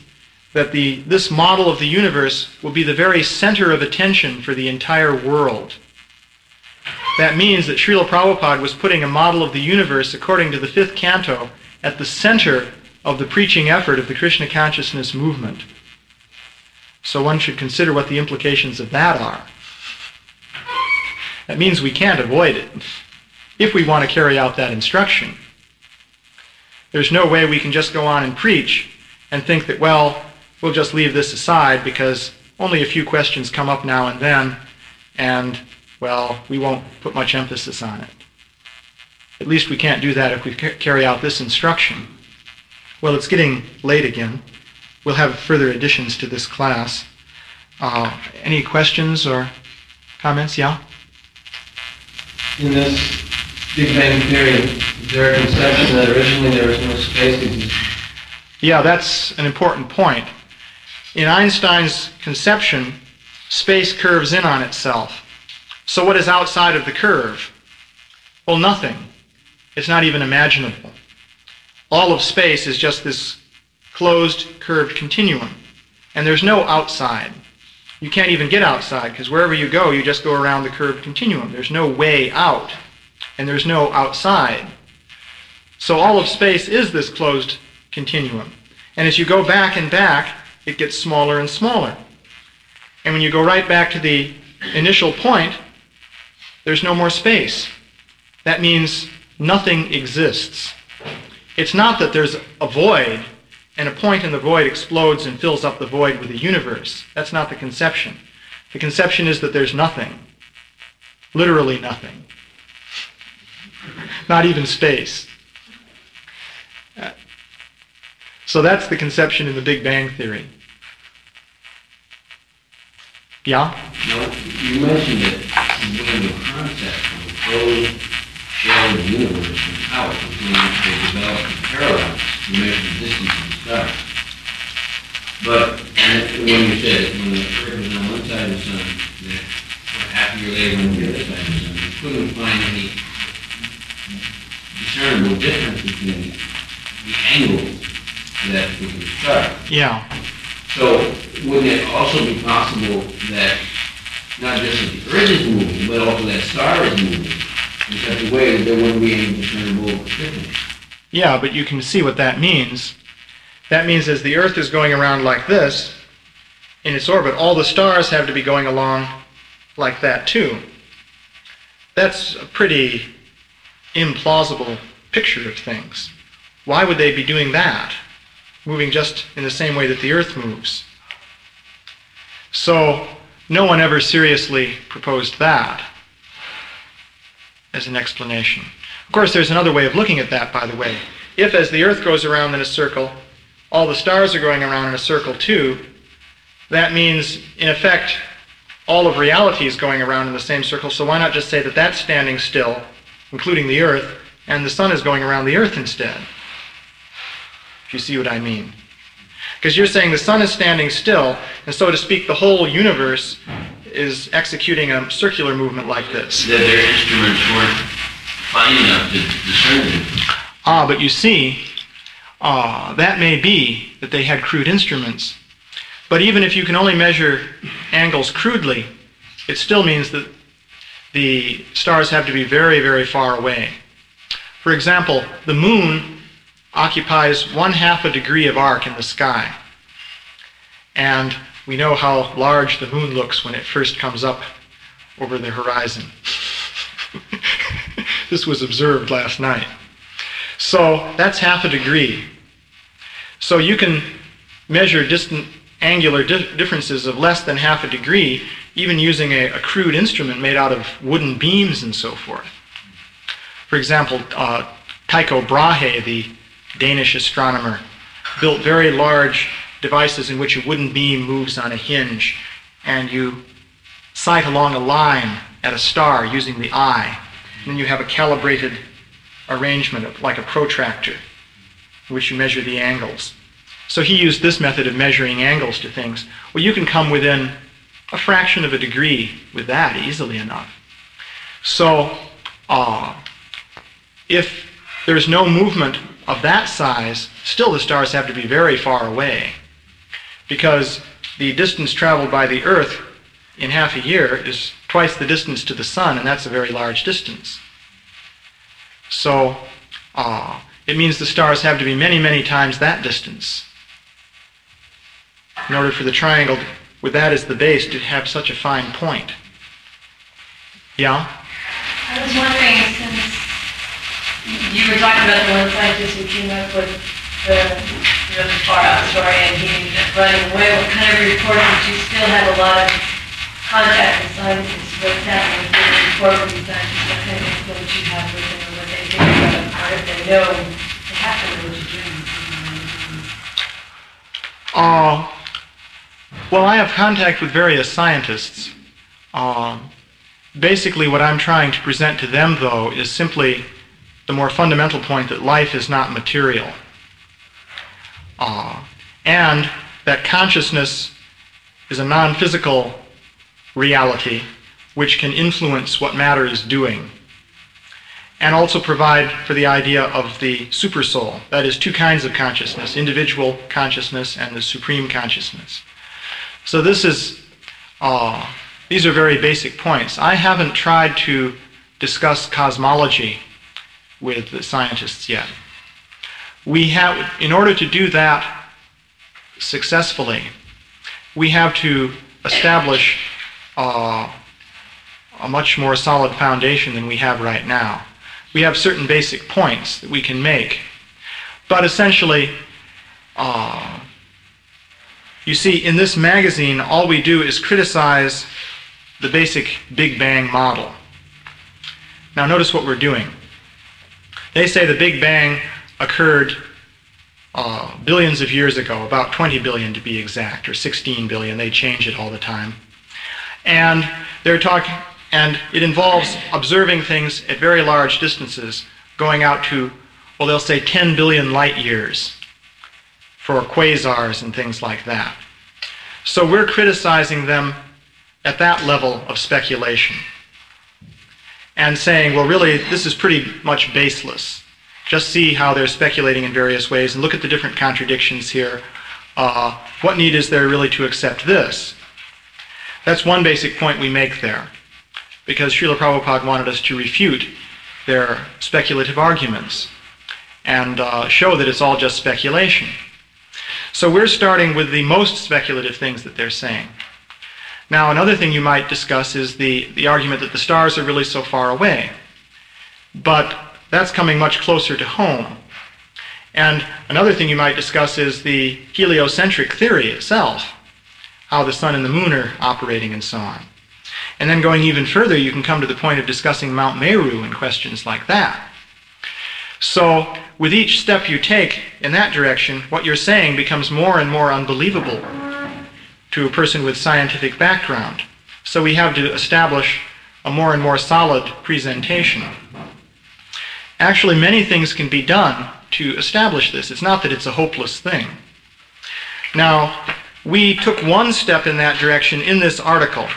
that the, this model of the universe will be the very center of attention for the entire world. That means that Srila Prabhupada was putting a model of the universe according to the fifth canto at the center of the preaching effort of the Krishna consciousness movement. So one should consider what the implications of that are. That means we can't avoid it if we want to carry out that instruction. There's no way we can just go on and preach and think that, well, we'll just leave this aside because only a few questions come up now and then, and, well, we won't put much emphasis on it. At least we can't do that if we carry out this instruction. Well, it's getting late again. We'll have further additions to this class. Uh, any questions or comments? Yeah? In this Big Bang Theory, is there a conception that originally there was no space Yeah, that's an important point. In Einstein's conception, space curves in on itself. So what is outside of the curve? Well, nothing. It's not even imaginable. All of space is just this closed, curved continuum. And there's no outside. You can't even get outside because wherever you go, you just go around the curved continuum. There's no way out, and there's no outside. So all of space is this closed continuum. And as you go back and back, it gets smaller and smaller. And when you go right back to the initial point, there's no more space. That means nothing exists. It's not that there's a void and a point in the void explodes and fills up the void with a universe. That's not the conception. The conception is that there's nothing. Literally nothing. Not even space. Uh, so that's the conception in the Big Bang Theory. Yeah? No, you mentioned it in the concept of the Yeah, but you can see what that means. That means as the Earth is going around like this, in its orbit, all the stars have to be going along like that too. That's a pretty implausible picture of things. Why would they be doing that? Moving just in the same way that the Earth moves. So, no one ever seriously proposed that as an explanation. Of course, there's another way of looking at that, by the way. If, as the Earth goes around in a circle, all the stars are going around in a circle too, that means, in effect, all of reality is going around in the same circle, so why not just say that that's standing still, including the Earth, and the Sun is going around the Earth instead? If you see what I mean. Because you're saying the Sun is standing still, and so to speak, the whole universe is executing a circular movement like this. That their instruments weren't fine enough to discern Ah, but you see, ah, that may be that they had crude instruments. But even if you can only measure angles crudely, it still means that the stars have to be very, very far away. For example, the moon occupies one half a degree of arc in the sky. And we know how large the moon looks when it first comes up over the horizon. This was observed last night. So that's half a degree. So you can measure distant angular di- differences of less than half a degree, even using a, a, crude instrument made out of wooden beams and so forth. For example, uh, Tycho Brahe, the Danish astronomer, built very large devices in which a wooden beam moves on a hinge, and you sight along a line at a star using the eye. And then you have a calibrated arrangement of, like a protractor, in which you measure the angles. So he used this method of measuring angles to things. Well, you can come within a fraction of a degree with that easily enough. So, uh, if there's no movement of that size, still the stars have to be very far away. Because the distance traveled by the Earth in half a year is twice the distance to the sun, and that's a very large distance. So uh, it means the stars have to be many, many times that distance in order for the triangle, with that as the base, to have such a fine point. Yeah? I was wondering, since you were talking about the one scientist who came up with the really far out story and he running away, what kind of report did you still have a lot of contact you have with them, what they think about they know have to know what you're doing. Well, I have contact with various scientists. Uh, basically, what I'm trying to present to them, though, is simply the more fundamental point that life is not material. Uh, and that consciousness is a non physical reality which can influence what matter is doing. And also provide for the idea of the supersoul. That is, two kinds of consciousness individual consciousness and the supreme consciousness. So, this is, uh, these are very basic points. I haven't tried to discuss cosmology with the scientists yet. We have, in order to do that successfully, we have to establish uh, a much more solid foundation than we have right now. We have certain basic points that we can make, but essentially, uh, you see, in this magazine, all we do is criticize the basic Big Bang model. Now, notice what we're doing. They say the Big Bang occurred uh, billions of years ago, about 20 billion to be exact, or 16 billion. They change it all the time. And they're talking, and it involves observing things at very large distances, going out to, well, they'll say 10 billion light years for quasars and things like that. So we're criticizing them at that level of speculation and saying, well, really, this is pretty much baseless. Just see how they're speculating in various ways and look at the different contradictions here. Uh, what need is there really to accept this? That's one basic point we make there, because Srila Prabhupada wanted us to refute their speculative arguments and uh, show that it's all just speculation. So we're starting with the most speculative things that they're saying. Now, another thing you might discuss is the, the argument that the stars are really so far away. But that's coming much closer to home. And another thing you might discuss is the heliocentric theory itself how the sun and the moon are operating and so on. And then going even further, you can come to the point of discussing Mount Meru and questions like that. So, with each step you take in that direction, what you're saying becomes more and more unbelievable to a person with scientific background. So, we have to establish a more and more solid presentation. Actually, many things can be done to establish this. It's not that it's a hopeless thing. Now, we took one step in that direction in this article,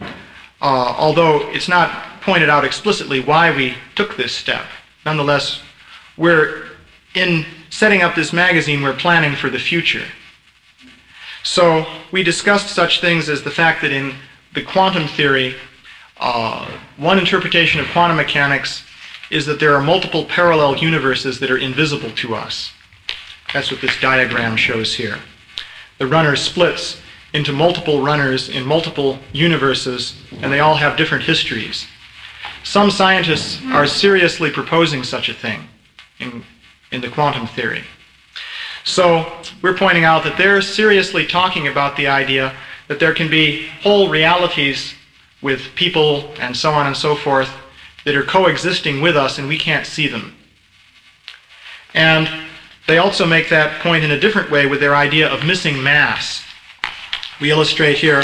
uh, although it's not pointed out explicitly why we took this step. Nonetheless, we're in setting up this magazine, we're planning for the future. So we discussed such things as the fact that in the quantum theory, uh, one interpretation of quantum mechanics is that there are multiple parallel universes that are invisible to us. That's what this diagram shows here the runner splits into multiple runners in multiple universes, and they all have different histories. Some scientists are seriously proposing such a thing in, in the quantum theory. So we're pointing out that they're seriously talking about the idea that there can be whole realities with people and so on and so forth that are coexisting with us and we can't see them. And they also make that point in a different way with their idea of missing mass. We illustrate here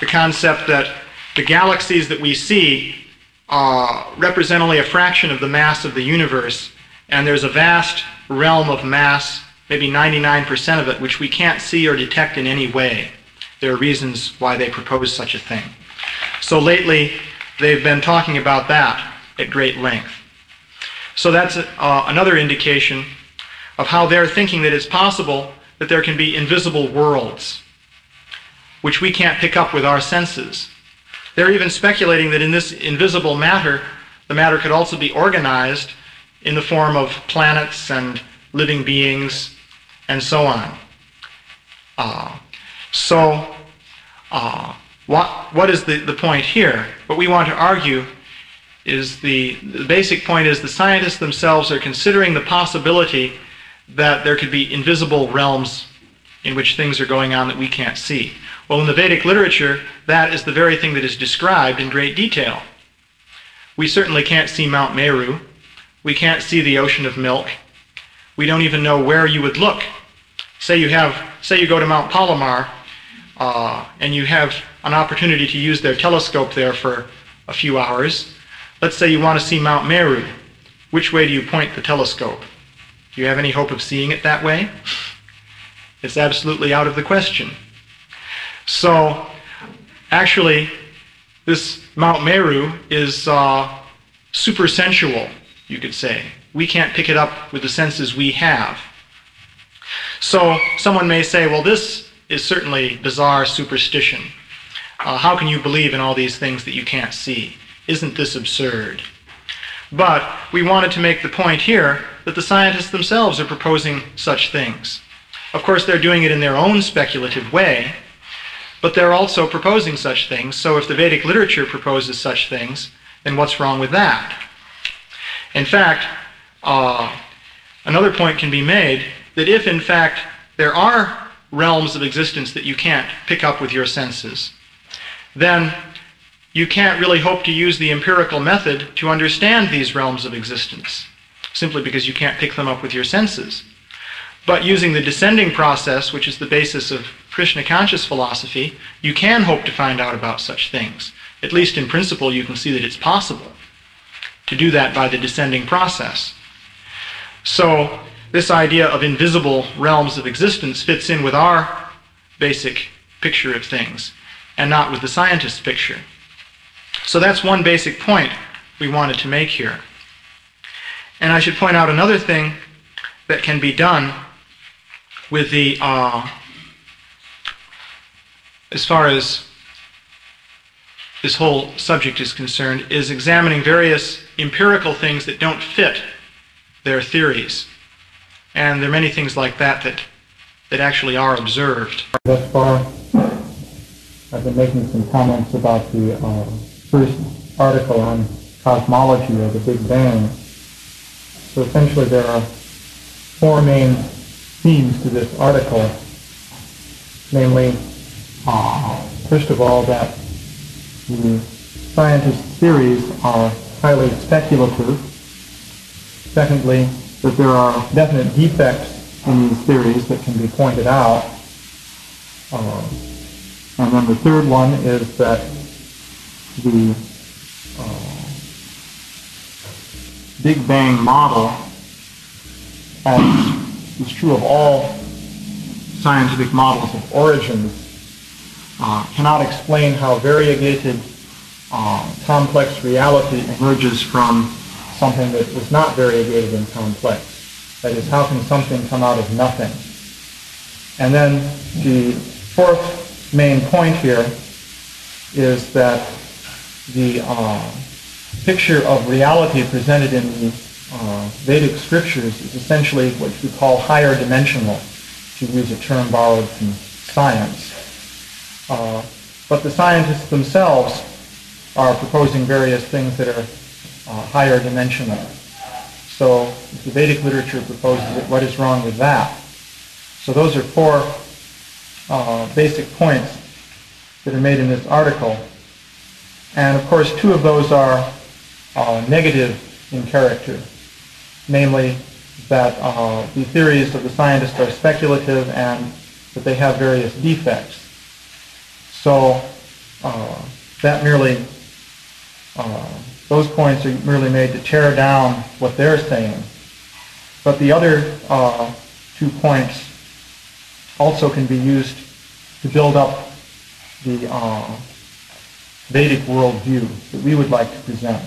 the concept that the galaxies that we see uh, represent only a fraction of the mass of the universe, and there's a vast realm of mass, maybe 99% of it, which we can't see or detect in any way. There are reasons why they propose such a thing. So lately, they've been talking about that at great length. So that's uh, another indication of how they're thinking that it's possible that there can be invisible worlds, which we can't pick up with our senses. They're even speculating that in this invisible matter, the matter could also be organized in the form of planets and living beings and so on. Uh, so, uh, what, what is the, the point here? What we want to argue is the, the basic point is the scientists themselves are considering the possibility that there could be invisible realms in which things are going on that we can't see. Well, in the Vedic literature, that is the very thing that is described in great detail. We certainly can't see Mount Meru. We can't see the ocean of milk. We don't even know where you would look. Say you have, say you go to Mount Palomar, uh, and you have an opportunity to use their telescope there for a few hours. Let's say you want to see Mount Meru. Which way do you point the telescope? Do you have any hope of seeing it that way? It's absolutely out of the question. So, actually, this Mount Meru is uh, supersensual, you could say. We can't pick it up with the senses we have. So, someone may say, well, this is certainly bizarre superstition. Uh, how can you believe in all these things that you can't see? Isn't this absurd? But we wanted to make the point here that the scientists themselves are proposing such things. Of course, they're doing it in their own speculative way, but they're also proposing such things. So if the Vedic literature proposes such things, then what's wrong with that? In fact, uh, another point can be made that if in fact there are realms of existence that you can't pick up with your senses, then you can't really hope to use the empirical method to understand these realms of existence, simply because you can't pick them up with your senses. But using the descending process, which is the basis of Krishna conscious philosophy, you can hope to find out about such things. At least in principle, you can see that it's possible to do that by the descending process. So, this idea of invisible realms of existence fits in with our basic picture of things and not with the scientist's picture. So, that's one basic point we wanted to make here. And I should point out another thing that can be done with the uh, as far as this whole subject is concerned, is examining various empirical things that don't fit their theories. And there are many things like that that, that actually are observed. Thus far, I've been making some comments about the uh, first article on cosmology or the Big Bang. So essentially there are four main themes to this article, namely first of all, that the scientists' theories are highly speculative. Secondly, that there are definite defects in these theories that can be pointed out. Uh, and then the third one is that the uh, Big Bang model, as is true of all scientific models of origins, uh, cannot explain how variegated uh, complex reality emerges from something that was not variegated and complex. That is, how can something come out of nothing? And then the fourth main point here is that the uh, picture of reality presented in the uh, Vedic scriptures is essentially what we call higher dimensional, to use a term borrowed from science. Uh, but the scientists themselves are proposing various things that are uh, higher dimensional. So if the Vedic literature proposes it, what is wrong with that? So those are four uh, basic points that are made in this article. And of course, two of those are uh, negative in character, namely that uh, the theories of the scientists are speculative and that they have various defects. So uh, that merely, uh, those points are merely made to tear down what they're saying. But the other uh, two points also can be used to build up the uh, Vedic worldview that we would like to present.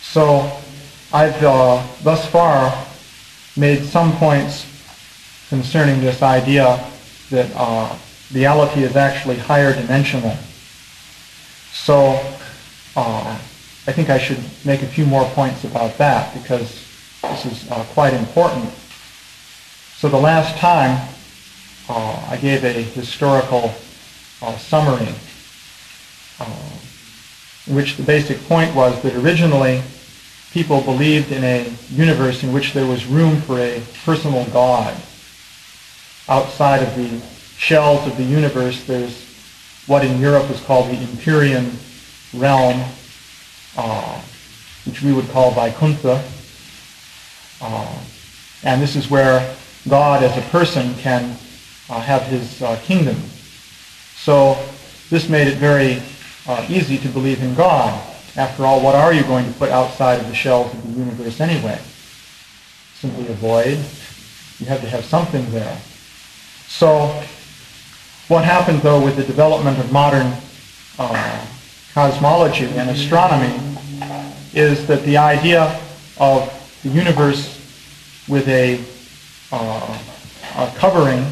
So I've uh, thus far made some points concerning this idea that uh, reality is actually higher dimensional. So uh, I think I should make a few more points about that because this is uh, quite important. So the last time uh, I gave a historical uh, summary which the basic point was that originally people believed in a universe in which there was room for a personal God. Outside of the shells of the universe, there's what in Europe is called the Empyrean realm, uh, which we would call Vaikuntha. Uh, and this is where God as a person can uh, have his uh, kingdom. So this made it very uh, easy to believe in God. After all, what are you going to put outside of the shells of the universe anyway? Simply a void. You have to have something there. So what happened, though, with the development of modern uh, cosmology and astronomy is that the idea of the universe with a, uh, a covering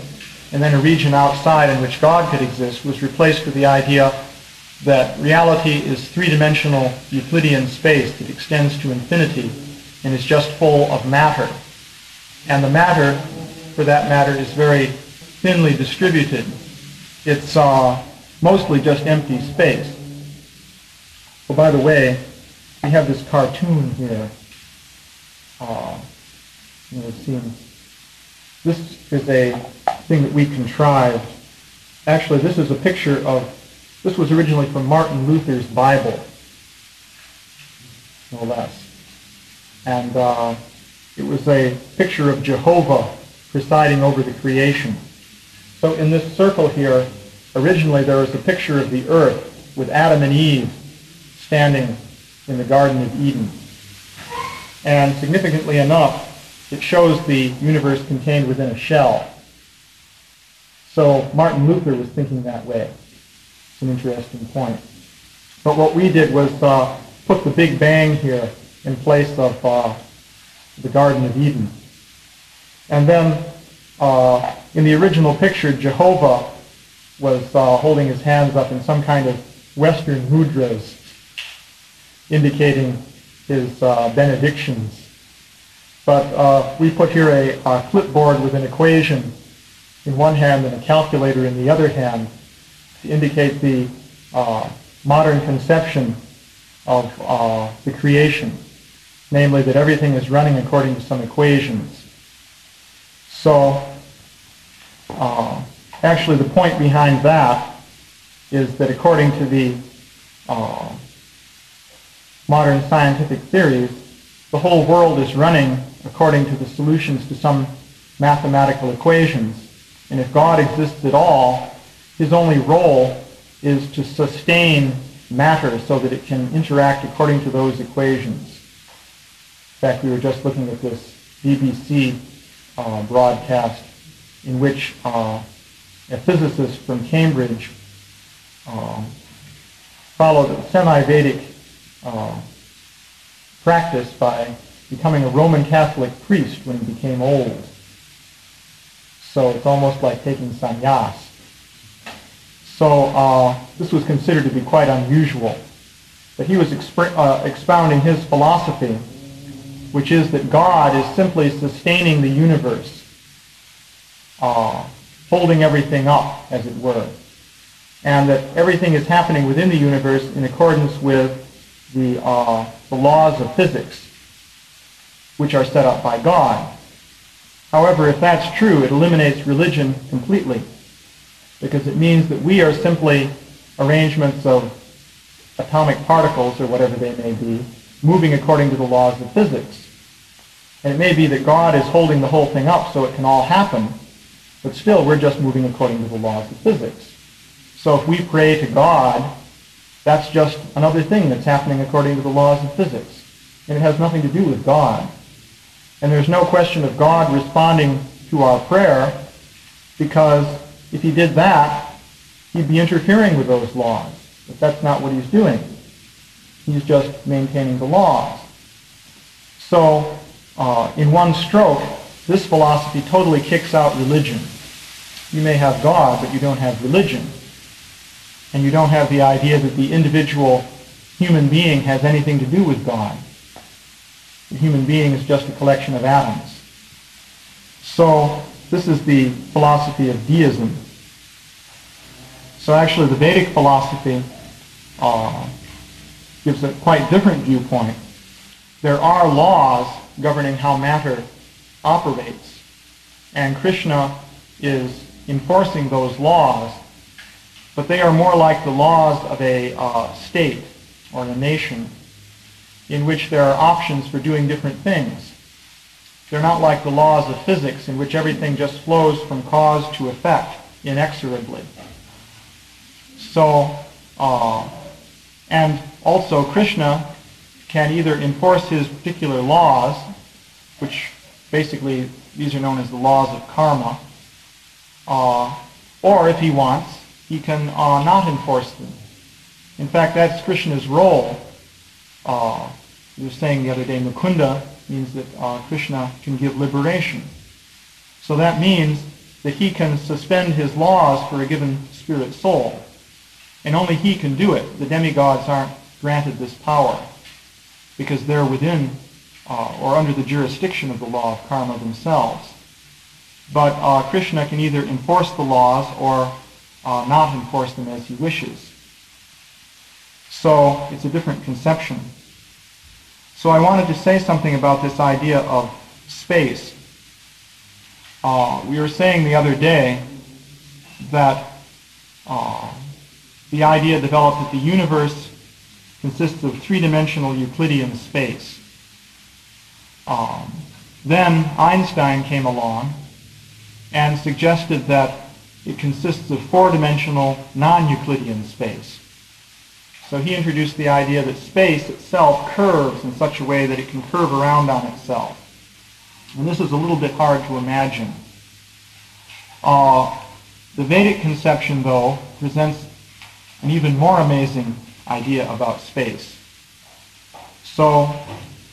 and then a region outside in which God could exist was replaced with the idea that reality is three-dimensional Euclidean space that extends to infinity and is just full of matter. And the matter, for that matter, is very thinly distributed. It's uh, mostly just empty space. Oh, by the way, we have this cartoon here. Uh, you know, it seems this is a thing that we contrived. Actually, this is a picture of this was originally from Martin Luther's Bible, no less. And uh, it was a picture of Jehovah presiding over the creation. So in this circle here, originally there was a picture of the earth with Adam and Eve standing in the Garden of Eden. And significantly enough, it shows the universe contained within a shell. So Martin Luther was thinking that way. It's an interesting point. But what we did was uh, put the Big Bang here in place of uh, the Garden of Eden. And then uh, in the original picture, Jehovah was uh, holding his hands up in some kind of Western mudras, indicating his uh, benedictions. But uh, we put here a, a clipboard with an equation in one hand and a calculator in the other hand to indicate the uh, modern conception of uh, the creation, namely that everything is running according to some equations. So uh, actually the point behind that is that according to the uh, modern scientific theories, the whole world is running according to the solutions to some mathematical equations. And if God exists at all, his only role is to sustain matter so that it can interact according to those equations. In fact, we were just looking at this BBC uh, broadcast in which uh, a physicist from Cambridge uh, followed a semi-Vedic uh, practice by becoming a Roman Catholic priest when he became old. So it's almost like taking sannyas. So uh, this was considered to be quite unusual. But he was exp- uh, expounding his philosophy, which is that God is simply sustaining the universe, uh, holding everything up, as it were, and that everything is happening within the universe in accordance with the, uh, the laws of physics, which are set up by God. However, if that's true, it eliminates religion completely because it means that we are simply arrangements of atomic particles or whatever they may be moving according to the laws of physics. And it may be that God is holding the whole thing up so it can all happen, but still we're just moving according to the laws of physics. So if we pray to God, that's just another thing that's happening according to the laws of physics. And it has nothing to do with God. And there's no question of God responding to our prayer because if he did that, he'd be interfering with those laws. But that's not what he's doing. He's just maintaining the laws. So, uh, in one stroke, this philosophy totally kicks out religion. You may have God, but you don't have religion. And you don't have the idea that the individual human being has anything to do with God. The human being is just a collection of atoms. So this is the philosophy of deism. So actually the Vedic philosophy uh, gives a quite different viewpoint. There are laws governing how matter operates, and Krishna is enforcing those laws, but they are more like the laws of a uh, state or a nation in which there are options for doing different things. They're not like the laws of physics in which everything just flows from cause to effect inexorably. So, uh, and also Krishna can either enforce his particular laws, which basically these are known as the laws of karma, uh, or if he wants, he can uh, not enforce them. In fact, that's Krishna's role. Uh, we were saying the other day, Mukunda means that uh, Krishna can give liberation. So that means that he can suspend his laws for a given spirit soul. And only he can do it. The demigods aren't granted this power because they're within uh, or under the jurisdiction of the law of karma themselves. But uh, Krishna can either enforce the laws or uh, not enforce them as he wishes. So it's a different conception. So I wanted to say something about this idea of space. Uh, we were saying the other day that uh, the idea developed that the universe consists of three-dimensional Euclidean space. Um, then Einstein came along and suggested that it consists of four-dimensional non-Euclidean space. So he introduced the idea that space itself curves in such a way that it can curve around on itself. And this is a little bit hard to imagine. Uh, the Vedic conception, though, presents an even more amazing idea about space. So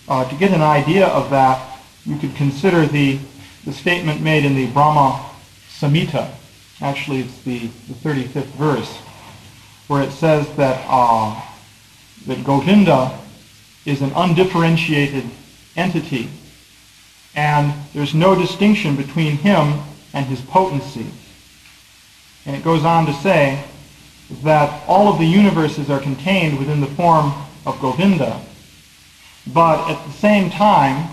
uh, to get an idea of that, you could consider the, the statement made in the Brahma Samhita. Actually, it's the, the 35th verse, where it says that, uh, that Govinda is an undifferentiated entity, and there's no distinction between him and his potency. And it goes on to say that all of the universes are contained within the form of Govinda, but at the same time,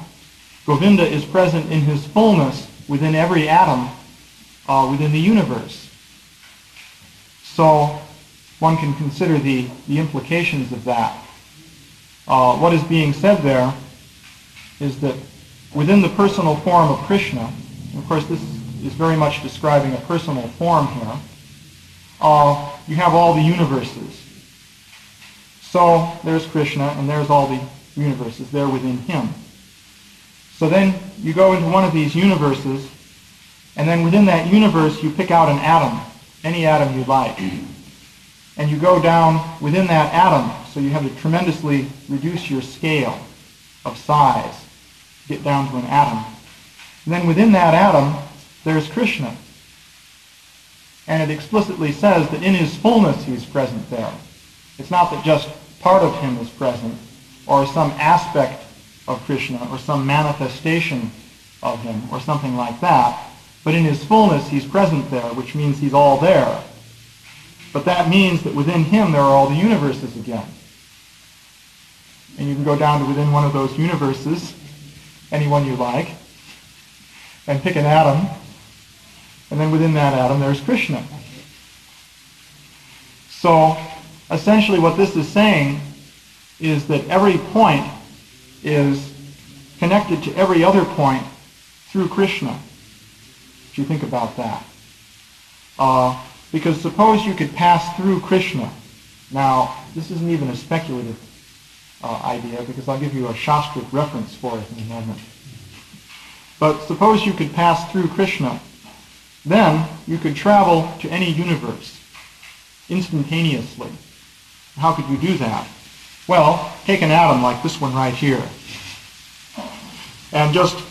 Govinda is present in his fullness within every atom uh, within the universe. So one can consider the, the implications of that. Uh, what is being said there is that within the personal form of Krishna, of course this is very much describing a personal form here, uh, you have all the universes. So there's Krishna, and there's all the universes there within him. So then you go into one of these universes, and then within that universe you pick out an atom, any atom you like. And you go down within that atom, so you have to tremendously reduce your scale of size, to get down to an atom. And then within that atom, there's Krishna. And it explicitly says that in his fullness he's present there. It's not that just part of him is present, or some aspect of Krishna, or some manifestation of him, or something like that. But in his fullness he's present there, which means he's all there. But that means that within him there are all the universes again. And you can go down to within one of those universes, any one you like. and pick an atom, and then within that atom there's Krishna. So essentially what this is saying is that every point is connected to every other point through Krishna. If you think about that. Uh, because suppose you could pass through Krishna. Now, this isn't even a speculative uh, idea because I'll give you a Shastric reference for it in a moment. But suppose you could pass through Krishna, then you could travel to any universe instantaneously. How could you do that? Well, take an atom like this one right here and just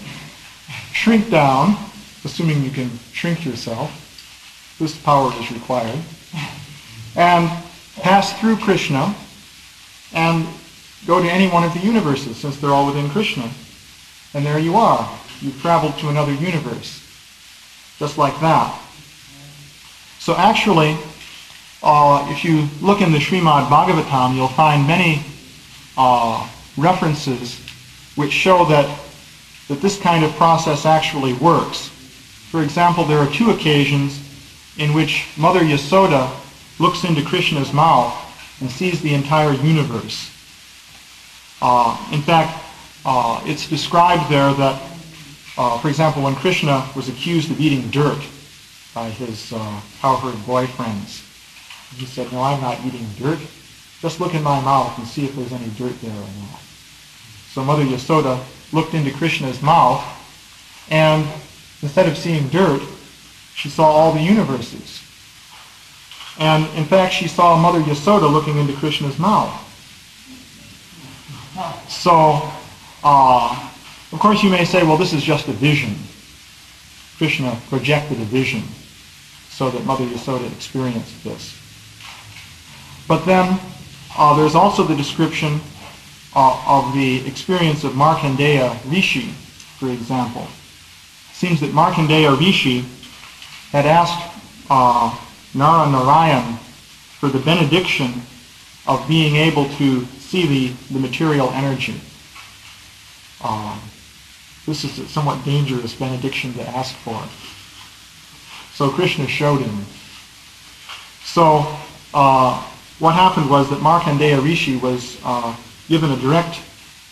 shrink down, assuming you can shrink yourself. This power is required. And pass through Krishna and go to any one of the universes since they're all within Krishna. And there you are. You've traveled to another universe. Just like that. So actually, uh, if you look in the Srimad Bhagavatam, you'll find many uh, references which show that, that this kind of process actually works. For example, there are two occasions in which Mother Yasoda looks into Krishna's mouth and sees the entire universe. Uh, in fact, uh, it's described there that, uh, for example, when Krishna was accused of eating dirt by his uh, cowherd boyfriends, he said, no, I'm not eating dirt. Just look in my mouth and see if there's any dirt there or not. So Mother Yasoda looked into Krishna's mouth, and instead of seeing dirt, she saw all the universes. And in fact, she saw Mother Yasoda looking into Krishna's mouth. So, uh, of course, you may say, well, this is just a vision. Krishna projected a vision so that Mother Yasoda experienced this. But then uh, there's also the description uh, of the experience of Markandeya Rishi, for example. It seems that Markandeya Rishi had asked uh, Nara Narayan for the benediction of being able to see the, the material energy. Uh, this is a somewhat dangerous benediction to ask for. So Krishna showed him. So uh, what happened was that Markandeya Rishi was uh, given a direct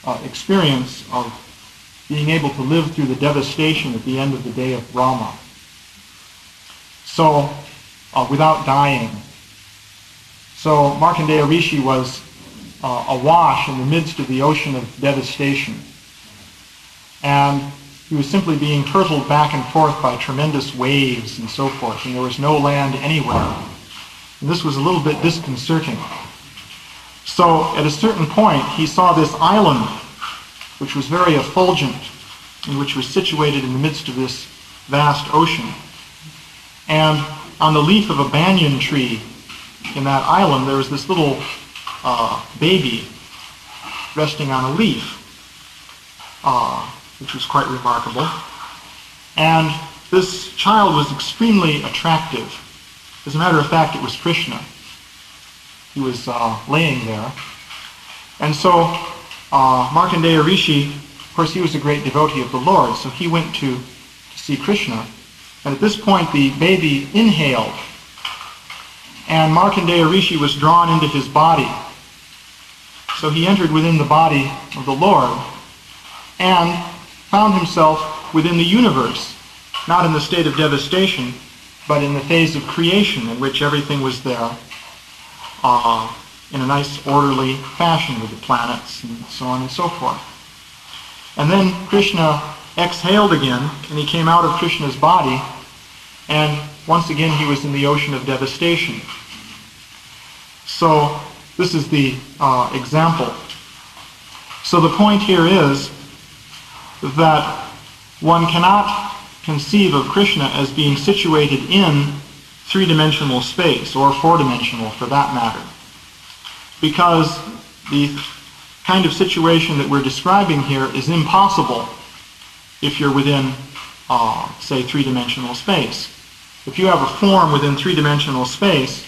uh, experience of being able to live through the devastation at the end of the day of Brahma. So, uh, without dying. So Markandeya Rishi was uh, awash in the midst of the ocean of devastation. And he was simply being hurtled back and forth by tremendous waves and so forth, and there was no land anywhere. And this was a little bit disconcerting. So at a certain point, he saw this island, which was very effulgent, and which was situated in the midst of this vast ocean. And on the leaf of a banyan tree in that island, there was this little uh, baby resting on a leaf, uh, which was quite remarkable. And this child was extremely attractive. As a matter of fact, it was Krishna. He was uh, laying there. And so uh, Markandeya Rishi, of course, he was a great devotee of the Lord, so he went to, to see Krishna. And at this point, the baby inhaled, and Markandeya Rishi was drawn into his body. So he entered within the body of the Lord and found himself within the universe, not in the state of devastation, but in the phase of creation in which everything was there uh, in a nice orderly fashion with the planets and so on and so forth. And then Krishna exhaled again and he came out of Krishna's body and once again he was in the ocean of devastation. So this is the uh, example. So the point here is that one cannot conceive of Krishna as being situated in three-dimensional space, or four-dimensional for that matter. Because the kind of situation that we're describing here is impossible if you're within, uh, say, three-dimensional space. If you have a form within three-dimensional space,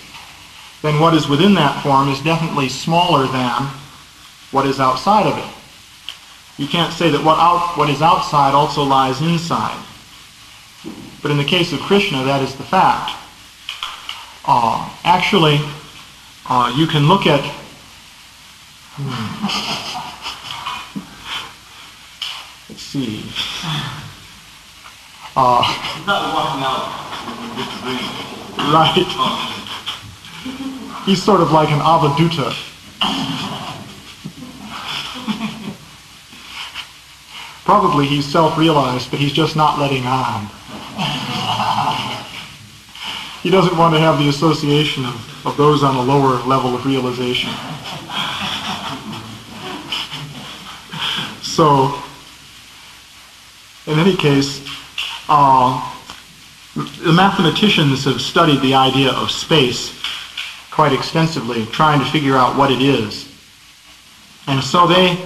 then what is within that form is definitely smaller than what is outside of it. You can't say that what, out, what is outside also lies inside. But in the case of Krishna, that is the fact. Uh, actually, uh, you can look at. Hmm. Let's see. Uh, He's not walking out with the right. He's sort of like an avadhuta. Probably he's self-realized, but he's just not letting on. He doesn't want to have the association of, of those on a lower level of realization. So, in any case, uh, the mathematicians have studied the idea of space quite extensively, trying to figure out what it is. And so they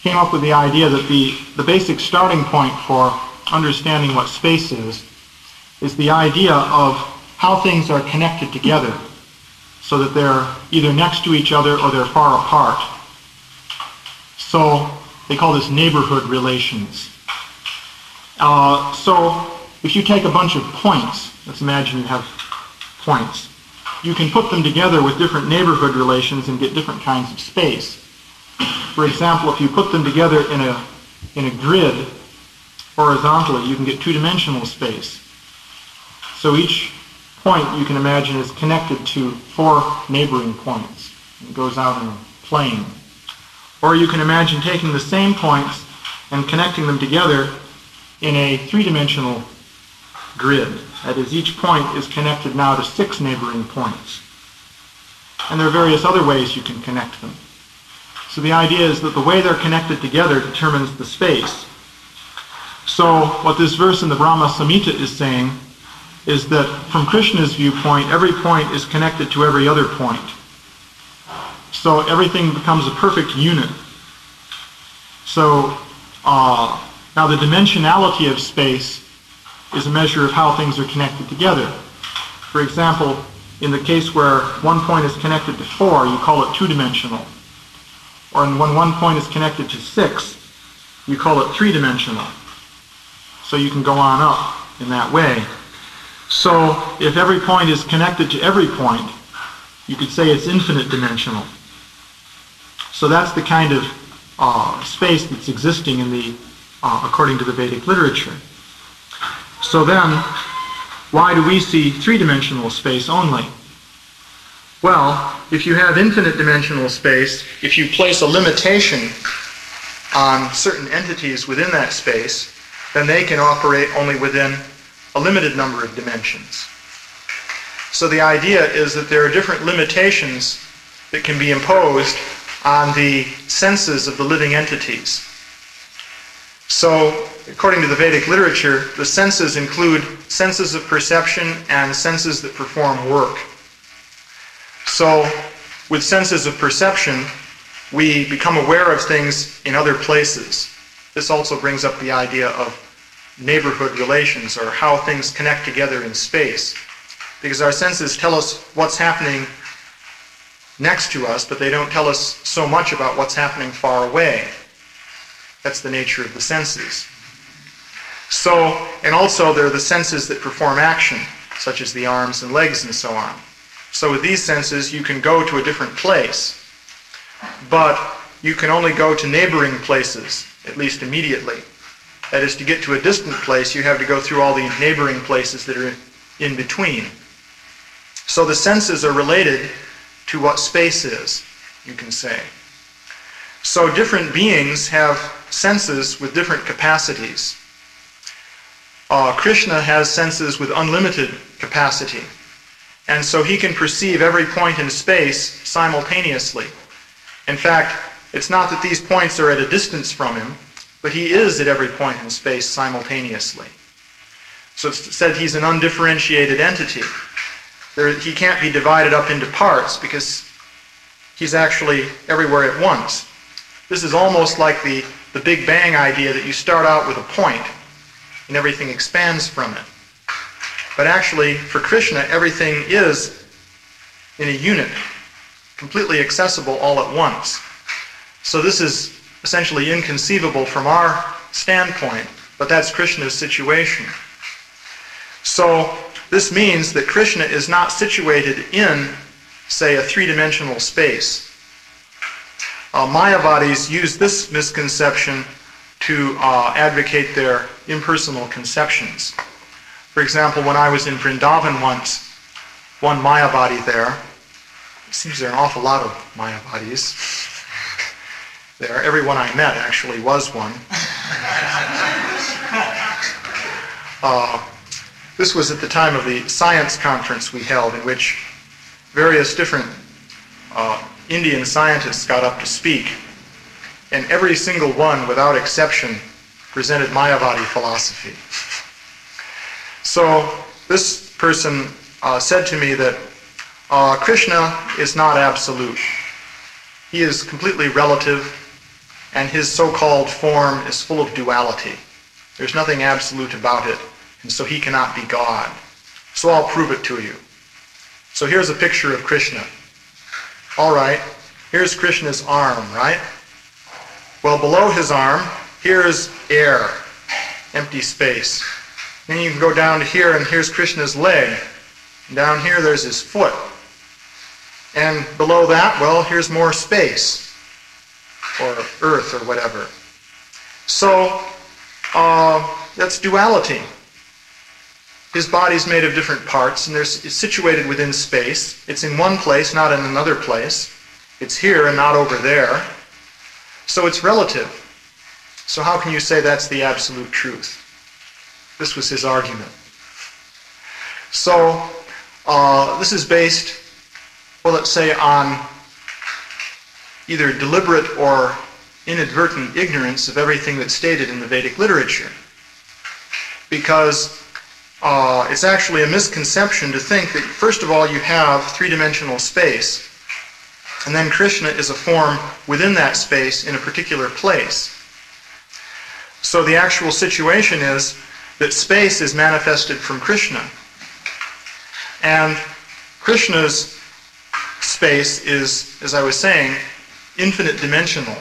came up with the idea that the, the basic starting point for understanding what space is is the idea of how things are connected together so that they're either next to each other or they're far apart. So they call this neighborhood relations. Uh, so if you take a bunch of points, let's imagine you have points, you can put them together with different neighborhood relations and get different kinds of space. For example, if you put them together in a, in a grid horizontally, you can get two-dimensional space. So each point you can imagine is connected to four neighboring points. It goes out in a plane. Or you can imagine taking the same points and connecting them together in a three-dimensional grid. That is, each point is connected now to six neighboring points. And there are various other ways you can connect them. So the idea is that the way they're connected together determines the space. So what this verse in the Brahma Samhita is saying is that from Krishna's viewpoint, every point is connected to every other point. So everything becomes a perfect unit. So uh, now the dimensionality of space is a measure of how things are connected together. For example, in the case where one point is connected to four, you call it two-dimensional. Or when one point is connected to six, you call it three-dimensional. So you can go on up in that way. So if every point is connected to every point, you could say it's infinite dimensional. So that's the kind of uh, space that's existing in the, uh, according to the Vedic literature. So then, why do we see three-dimensional space only? Well, if you have infinite dimensional space, if you place a limitation on certain entities within that space, then they can operate only within a limited number of dimensions. So the idea is that there are different limitations that can be imposed on the senses of the living entities. So, according to the Vedic literature, the senses include senses of perception and senses that perform work. So, with senses of perception, we become aware of things in other places. This also brings up the idea of neighborhood relations or how things connect together in space. Because our senses tell us what's happening next to us, but they don't tell us so much about what's happening far away. That's the nature of the senses. So, and also there are the senses that perform action, such as the arms and legs and so on. So with these senses, you can go to a different place, but you can only go to neighboring places, at least immediately. That is, to get to a distant place, you have to go through all the neighboring places that are in between. So the senses are related to what space is, you can say. So different beings have senses with different capacities. Uh, Krishna has senses with unlimited capacity. And so he can perceive every point in space simultaneously. In fact, it's not that these points are at a distance from him, but he is at every point in space simultaneously. So it's said he's an undifferentiated entity. There, he can't be divided up into parts because he's actually everywhere at once. This is almost like the, the Big Bang idea that you start out with a point and everything expands from it. But actually, for Krishna, everything is in a unit, completely accessible all at once. So this is essentially inconceivable from our standpoint, but that's Krishna's situation. So this means that Krishna is not situated in, say, a three-dimensional space. Uh, Mayavadis use this misconception to uh, advocate their impersonal conceptions. For example, when I was in Vrindavan once, one Mayavadi there, it seems there are an awful lot of Mayavadis *laughs* there. Everyone I met actually was one. *laughs* Uh, this was at the time of the science conference we held, in which various different uh, Indian scientists got up to speak, and every single one, without exception, presented Mayavadi philosophy. So this person uh, said to me that uh, Krishna is not absolute. He is completely relative, and his so-called form is full of duality. There's nothing absolute about it, and so he cannot be God. So I'll prove it to you. So here's a picture of Krishna. All right, here's Krishna's arm, right? Well, below his arm, here's air, empty space. Then you can go down to here, and here's Krishna's leg. And down here, there's his foot. And below that, well, here's more space, or earth, or whatever. So, uh, that's duality. His body's made of different parts, and it's situated within space. It's in one place, not in another place. It's here and not over there. So it's relative. So how can you say that's the absolute truth? This was his argument. So uh, this is based, well, let's say, on either deliberate or inadvertent ignorance of everything that's stated in the Vedic literature. Because uh, it's actually a misconception to think that, first of all, you have three-dimensional space, and then Krishna is a form within that space in a particular place. So the actual situation is that space is manifested from Krishna. And Krishna's space is, as I was saying, infinite dimensional.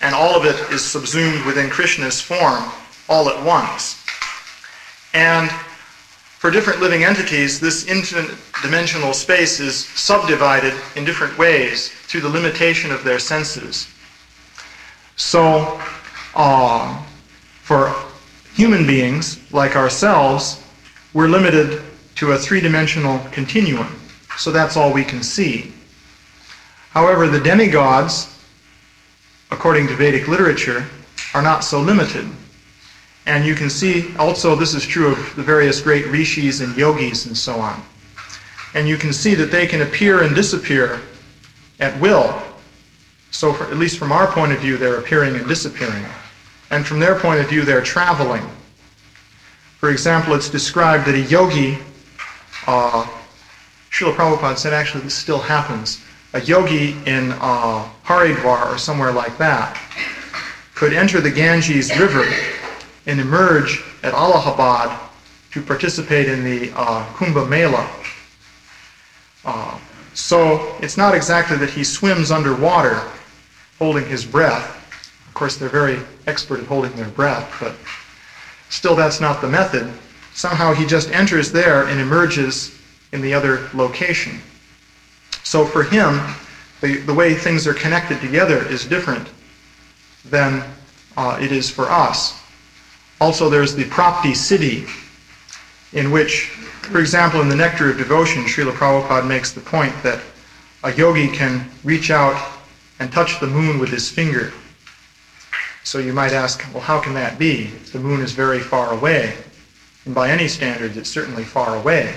And all of it is subsumed within Krishna's form all at once. And for different living entities, this infinite dimensional space is subdivided in different ways through the limitation of their senses. So, uh, for human beings like ourselves, we're limited to a three-dimensional continuum. So that's all we can see. However, the demigods, according to Vedic literature, are not so limited. And you can see also this is true of the various great rishis and yogis and so on. And you can see that they can appear and disappear at will. So for, at least from our point of view, they're appearing and disappearing. And from their point of view, they're traveling. For example, it's described that a yogi, uh, Srila Prabhupada said actually this still happens, a yogi in uh, Haridwar or somewhere like that could enter the Ganges River and emerge at Allahabad to participate in the uh, Kumbh Mela. Uh, so it's not exactly that he swims underwater holding his breath. Of course, they're very expert at holding their breath, but still that's not the method. Somehow he just enters there and emerges in the other location. So for him, the, the way things are connected together is different than uh, it is for us. Also, there's the Prapti Siddhi, in which, for example, in the Nectar of Devotion, Srila Prabhupada makes the point that a yogi can reach out and touch the moon with his finger. So you might ask, well, how can that be? The moon is very far away. And by any standards, it's certainly far away.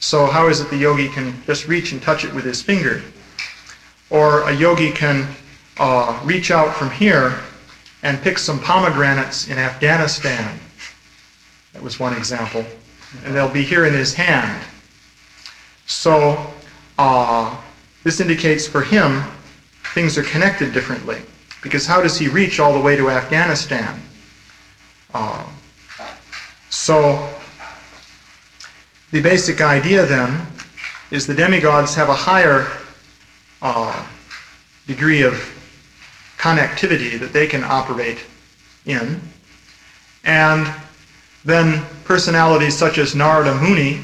So how is it the yogi can just reach and touch it with his finger? Or a yogi can uh, reach out from here and pick some pomegranates in Afghanistan. That was one example. And they'll be here in his hand. So uh, this indicates for him things are connected differently. Because how does he reach all the way to Afghanistan? Uh, so the basic idea then is the demigods have a higher uh, degree of connectivity that they can operate in. And then personalities such as Narada Muni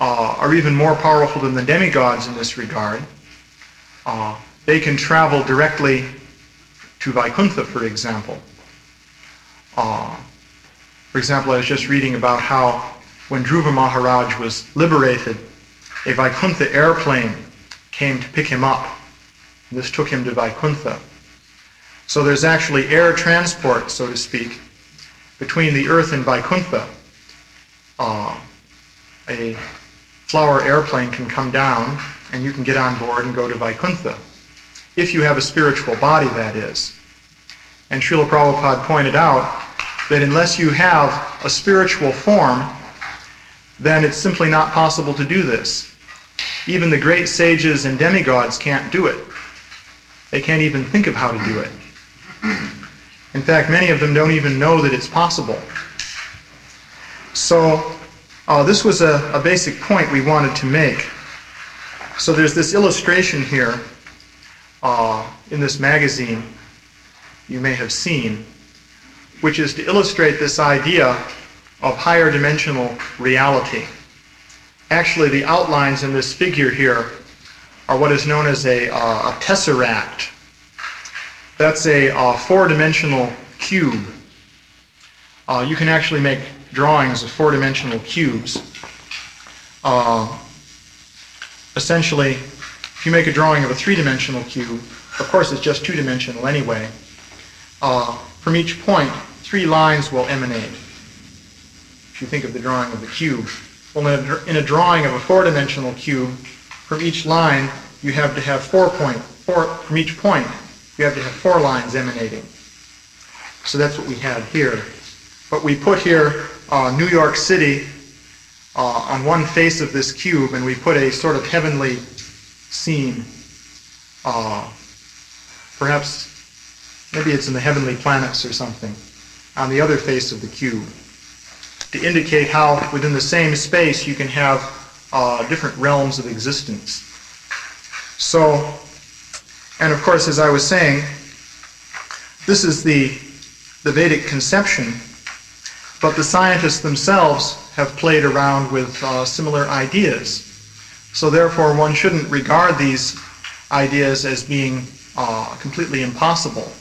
uh, are even more powerful than the demigods in this regard. Uh, they can travel directly to Vaikuntha, for example. Uh, for example, I was just reading about how when Dhruva Maharaj was liberated, a Vaikuntha airplane came to pick him up. This took him to Vaikuntha. So there's actually air transport, so to speak, between the earth and Vaikuntha. Uh, a flower airplane can come down and you can get on board and go to Vaikuntha. If you have a spiritual body, that is. And Srila Prabhupada pointed out that unless you have a spiritual form, then it's simply not possible to do this. Even the great sages and demigods can't do it. They can't even think of how to do it. In fact, many of them don't even know that it's possible. So, uh, this was a, a basic point we wanted to make. So, there's this illustration here uh, in this magazine you may have seen, which is to illustrate this idea of higher dimensional reality. Actually, the outlines in this figure here are what is known as a, uh, a tesseract. That's a uh, four-dimensional cube. Uh, you can actually make drawings of four-dimensional cubes. Uh, essentially, if you make a drawing of a three-dimensional cube, of course it's just two-dimensional anyway, uh, from each point, three lines will emanate. If you think of the drawing of the cube. Well, in a, in a drawing of a four-dimensional cube, from each line, you have to have four point, four, from each point, you have to have four lines emanating. So that's what we have here. But we put here uh, New York City uh, on one face of this cube, and we put a sort of heavenly scene. Uh, perhaps, maybe it's in the heavenly planets or something, on the other face of the cube, to indicate how within the same space you can have uh, different realms of existence. So, and of course, as I was saying, this is the, the Vedic conception, but the scientists themselves have played around with uh, similar ideas. So therefore, one shouldn't regard these ideas as being uh, completely impossible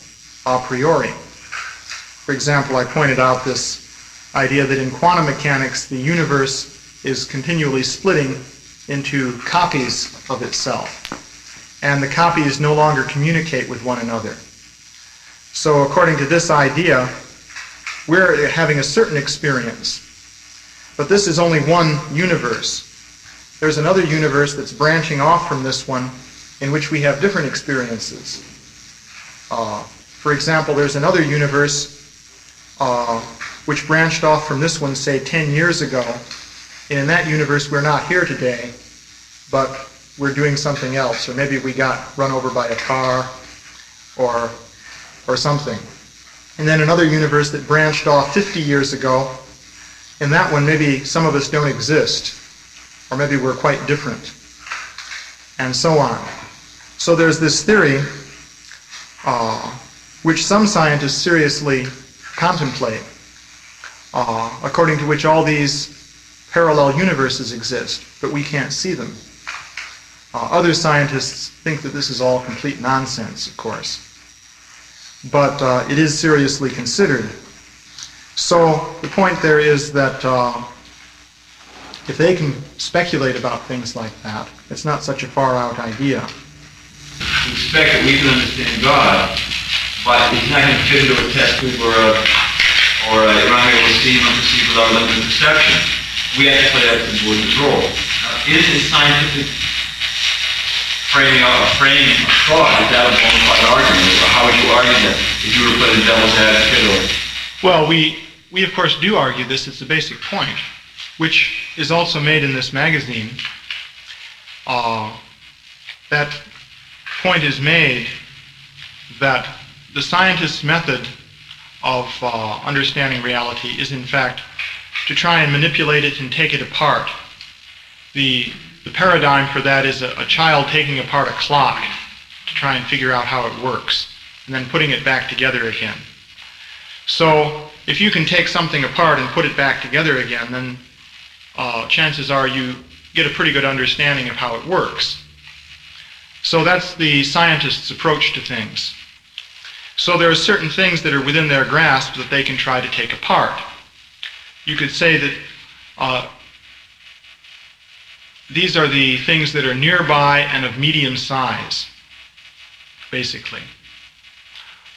a priori. For example, I pointed out this idea that in quantum mechanics, the universe is continually splitting into copies of itself, and the copies no longer communicate with one another. So according to this idea, we're having a certain experience, but this is only one universe. There's another universe that's branching off from this one in which we have different experiences. Uh, for example, there's another universe uh, which branched off from this one, say, 10 years ago. And in that universe, we're not here today, but we're doing something else. Or maybe we got run over by a car or, or something. And then another universe that branched off 50 years ago. In that one, maybe some of us don't exist or maybe we're quite different, and so on. So there's this theory, uh, which some scientists seriously contemplate, uh, according to which all these parallel universes exist, but we can't see them. Uh, other scientists think that this is all complete nonsense, of course, but uh, it is seriously considered. So the point there is that uh, if they can speculate about things like that, it's not such a far out idea. We expect that we can understand God, but He's not going to fit into a test tube or a, or a, we're not able to see or perceive with our limited perception. We actually have to play the role. Is a scientific framing a frame of thought, that a bona fide argument? Or how would you argue that if you were to put in devil's advocate or Well, we, we of course do argue this. It's a basic point, which is also made in this magazine. Uh, that point is made that the scientist's method of uh, understanding reality is, in fact, to try and manipulate it and take it apart. The, the paradigm for that is a, a child taking apart a clock to try and figure out how it works, and then putting it back together again. So if you can take something apart and put it back together again, then uh, chances are you get a pretty good understanding of how it works. So that's the scientist's approach to things. So there are certain things that are within their grasp that they can try to take apart. You could say that uh, these are the things that are nearby and of medium size, basically.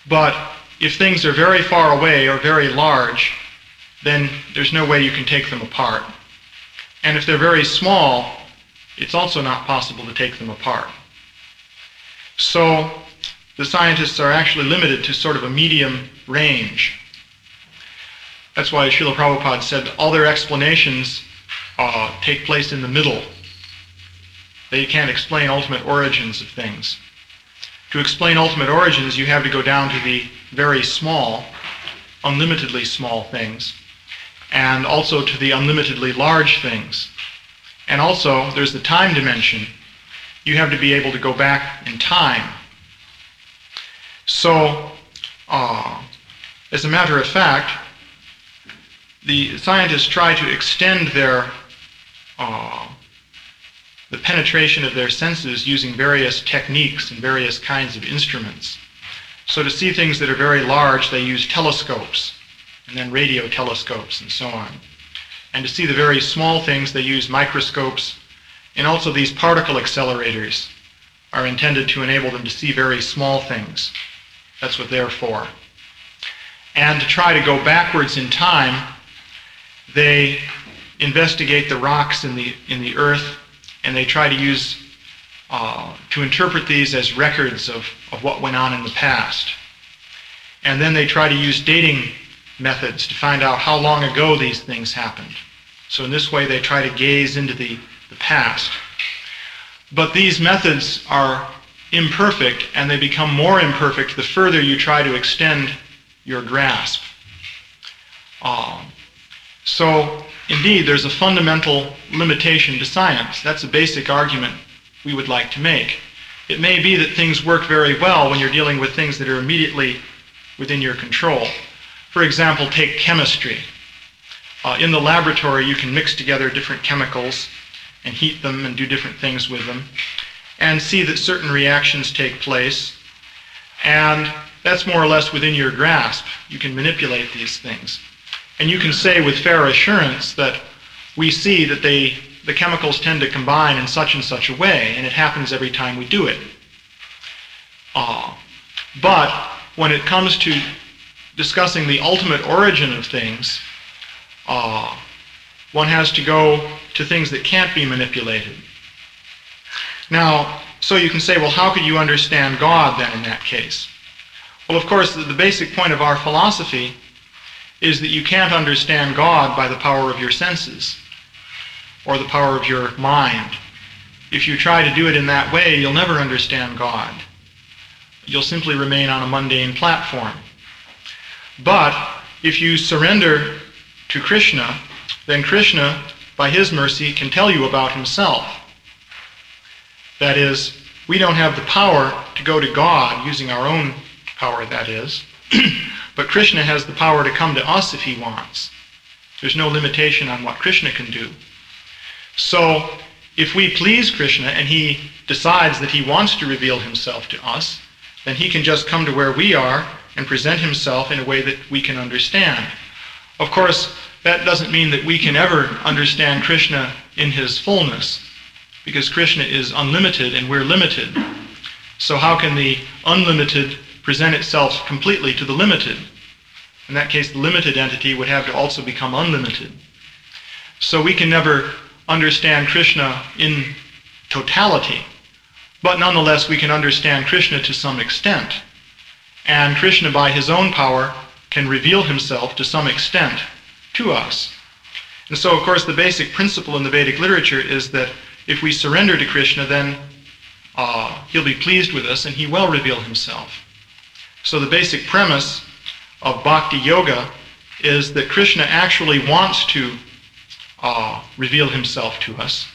But if things are very far away or very large, then there's no way you can take them apart. And if they're very small, it's also not possible to take them apart. So the scientists are actually limited to sort of a medium range. That's why Srila Prabhupada said all their explanations uh, take place in the middle. They can't explain ultimate origins of things. To explain ultimate origins, you have to go down to the very small, unlimitedly small things, and also to the unlimitedly large things. And also, there's the time dimension. You have to be able to go back in time. So, uh, as a matter of fact, the scientists try to extend their uh, the penetration of their senses using various techniques and various kinds of instruments. So to see things that are very large, they use telescopes and then radio telescopes and so on. And to see the very small things, they use microscopes and also these particle accelerators are intended to enable them to see very small things. That's what they're for. And to try to go backwards in time, they investigate the rocks in the, in the earth and they try to use uh, to interpret these as records of, of what went on in the past. And then they try to use dating methods to find out how long ago these things happened. So in this way they try to gaze into the, the past. But these methods are imperfect and they become more imperfect the further you try to extend your grasp. Um, so Indeed, there's a fundamental limitation to science. That's a basic argument we would like to make. It may be that things work very well when you're dealing with things that are immediately within your control. For example, take chemistry. Uh, in the laboratory, you can mix together different chemicals and heat them and do different things with them and see that certain reactions take place. And that's more or less within your grasp. You can manipulate these things. And you can say with fair assurance that we see that they, the chemicals tend to combine in such and such a way, and it happens every time we do it. Uh, but when it comes to discussing the ultimate origin of things, uh, one has to go to things that can't be manipulated. Now, so you can say, well, how could you understand God then in that case? Well, of course, the, the basic point of our philosophy is that you can't understand God by the power of your senses or the power of your mind. If you try to do it in that way, you'll never understand God. You'll simply remain on a mundane platform. But if you surrender to Krishna, then Krishna, by his mercy, can tell you about himself. That is, we don't have the power to go to God using our own power, that is. *clears throat* But Krishna has the power to come to us if he wants. There's no limitation on what Krishna can do. So, if we please Krishna and he decides that he wants to reveal himself to us, then he can just come to where we are and present himself in a way that we can understand. Of course, that doesn't mean that we can ever understand Krishna in his fullness, because Krishna is unlimited and we're limited. So, how can the unlimited present itself completely to the limited. In that case, the limited entity would have to also become unlimited. So we can never understand Krishna in totality, but nonetheless we can understand Krishna to some extent. And Krishna, by his own power, can reveal himself to some extent to us. And so, of course, the basic principle in the Vedic literature is that if we surrender to Krishna, then uh, he'll be pleased with us and he will reveal himself. So the basic premise of bhakti yoga is that Krishna actually wants to uh, reveal himself to us.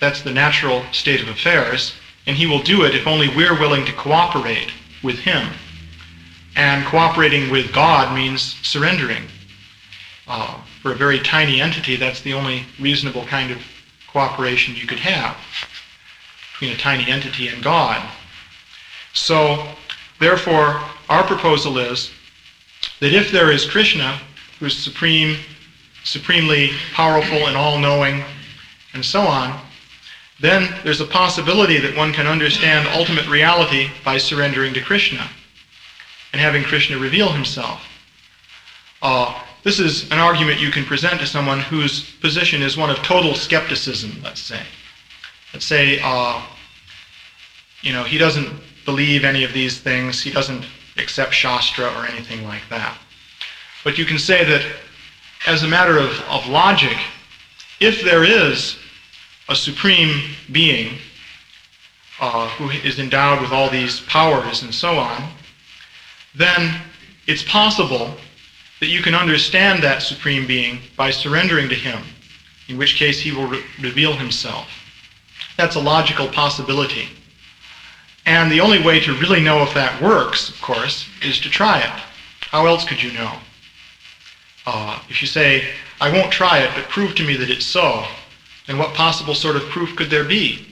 That's the natural state of affairs, and he will do it if only we're willing to cooperate with him. And cooperating with God means surrendering. uh, for a very tiny entity, that's the only reasonable kind of cooperation you could have between a tiny entity and God. So, therefore, our proposal is that if there is Krishna, who is supreme, supremely powerful and all-knowing, and so on, then there's a possibility that one can understand ultimate reality by surrendering to Krishna and having Krishna reveal himself. Uh, this is an argument you can present to someone whose position is one of total skepticism, let's say. Let's say, uh, you know, he doesn't believe any of these things, he doesn't accept Shastra or anything like that. But you can say that as a matter of, of logic, if there is a supreme being uh, who is endowed with all these powers and so on, then it's possible that you can understand that supreme being by surrendering to him, in which case he will re- reveal himself. That's a logical possibility. And the only way to really know if that works, of course, is to try it. How else could you know? Uh, if you say, I won't try it, but prove to me that it's so, then what possible sort of proof could there be?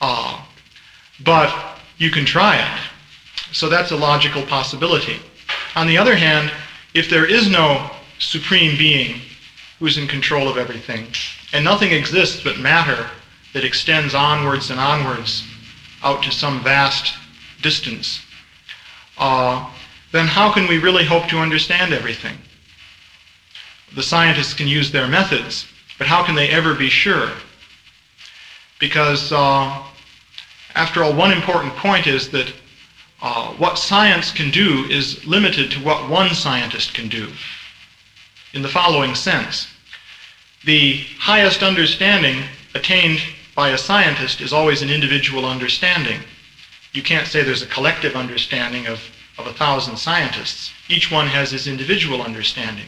Uh, but you can try it. So that's a logical possibility. On the other hand, if there is no supreme being who's in control of everything, and nothing exists but matter that extends onwards and onwards out to some vast distance, uh, then how can we really hope to understand everything? The scientists can use their methods, but how can they ever be sure? Because, uh, after all, one important point is that uh, what science can do is limited to what one scientist can do. In the following sense, the highest understanding attained by a scientist is always an individual understanding. You can't say there's a collective understanding of, of a thousand scientists. Each one has his individual understanding.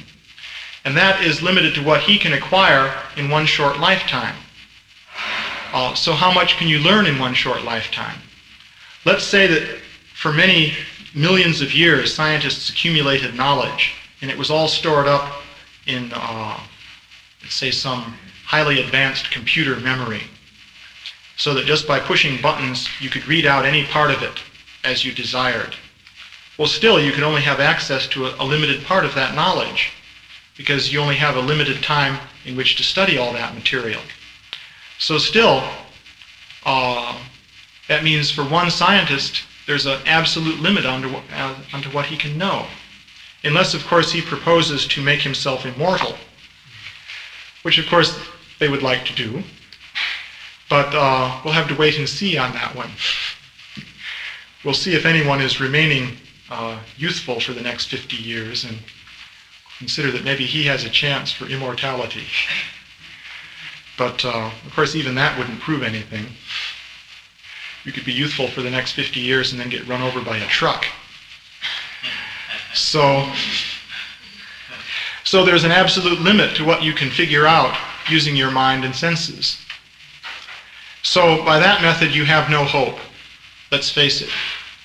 And that is limited to what he can acquire in one short lifetime. Uh, so, how much can you learn in one short lifetime? Let's say that for many millions of years, scientists accumulated knowledge, and it was all stored up in, uh, let's say, some highly advanced computer memory so that just by pushing buttons you could read out any part of it as you desired. Well, still, you could only have access to a, a, limited part of that knowledge because you only have a limited time in which to study all that material. So, still, uh, that means for one scientist, there's an absolute limit onto, uh, what he can know. Unless, of course, he proposes to make himself immortal, which, of course, they would like to do. But uh, we'll have to wait and see on that one. We'll see if anyone is remaining uh, youthful for the next 50 years and consider that maybe he has a chance for immortality. But uh, of course, even that wouldn't prove anything. You could be youthful for the next 50 years and then get run over by a truck. So, so there's an absolute limit to what you can figure out using your mind and senses. So by that method, you have no hope. Let's face it.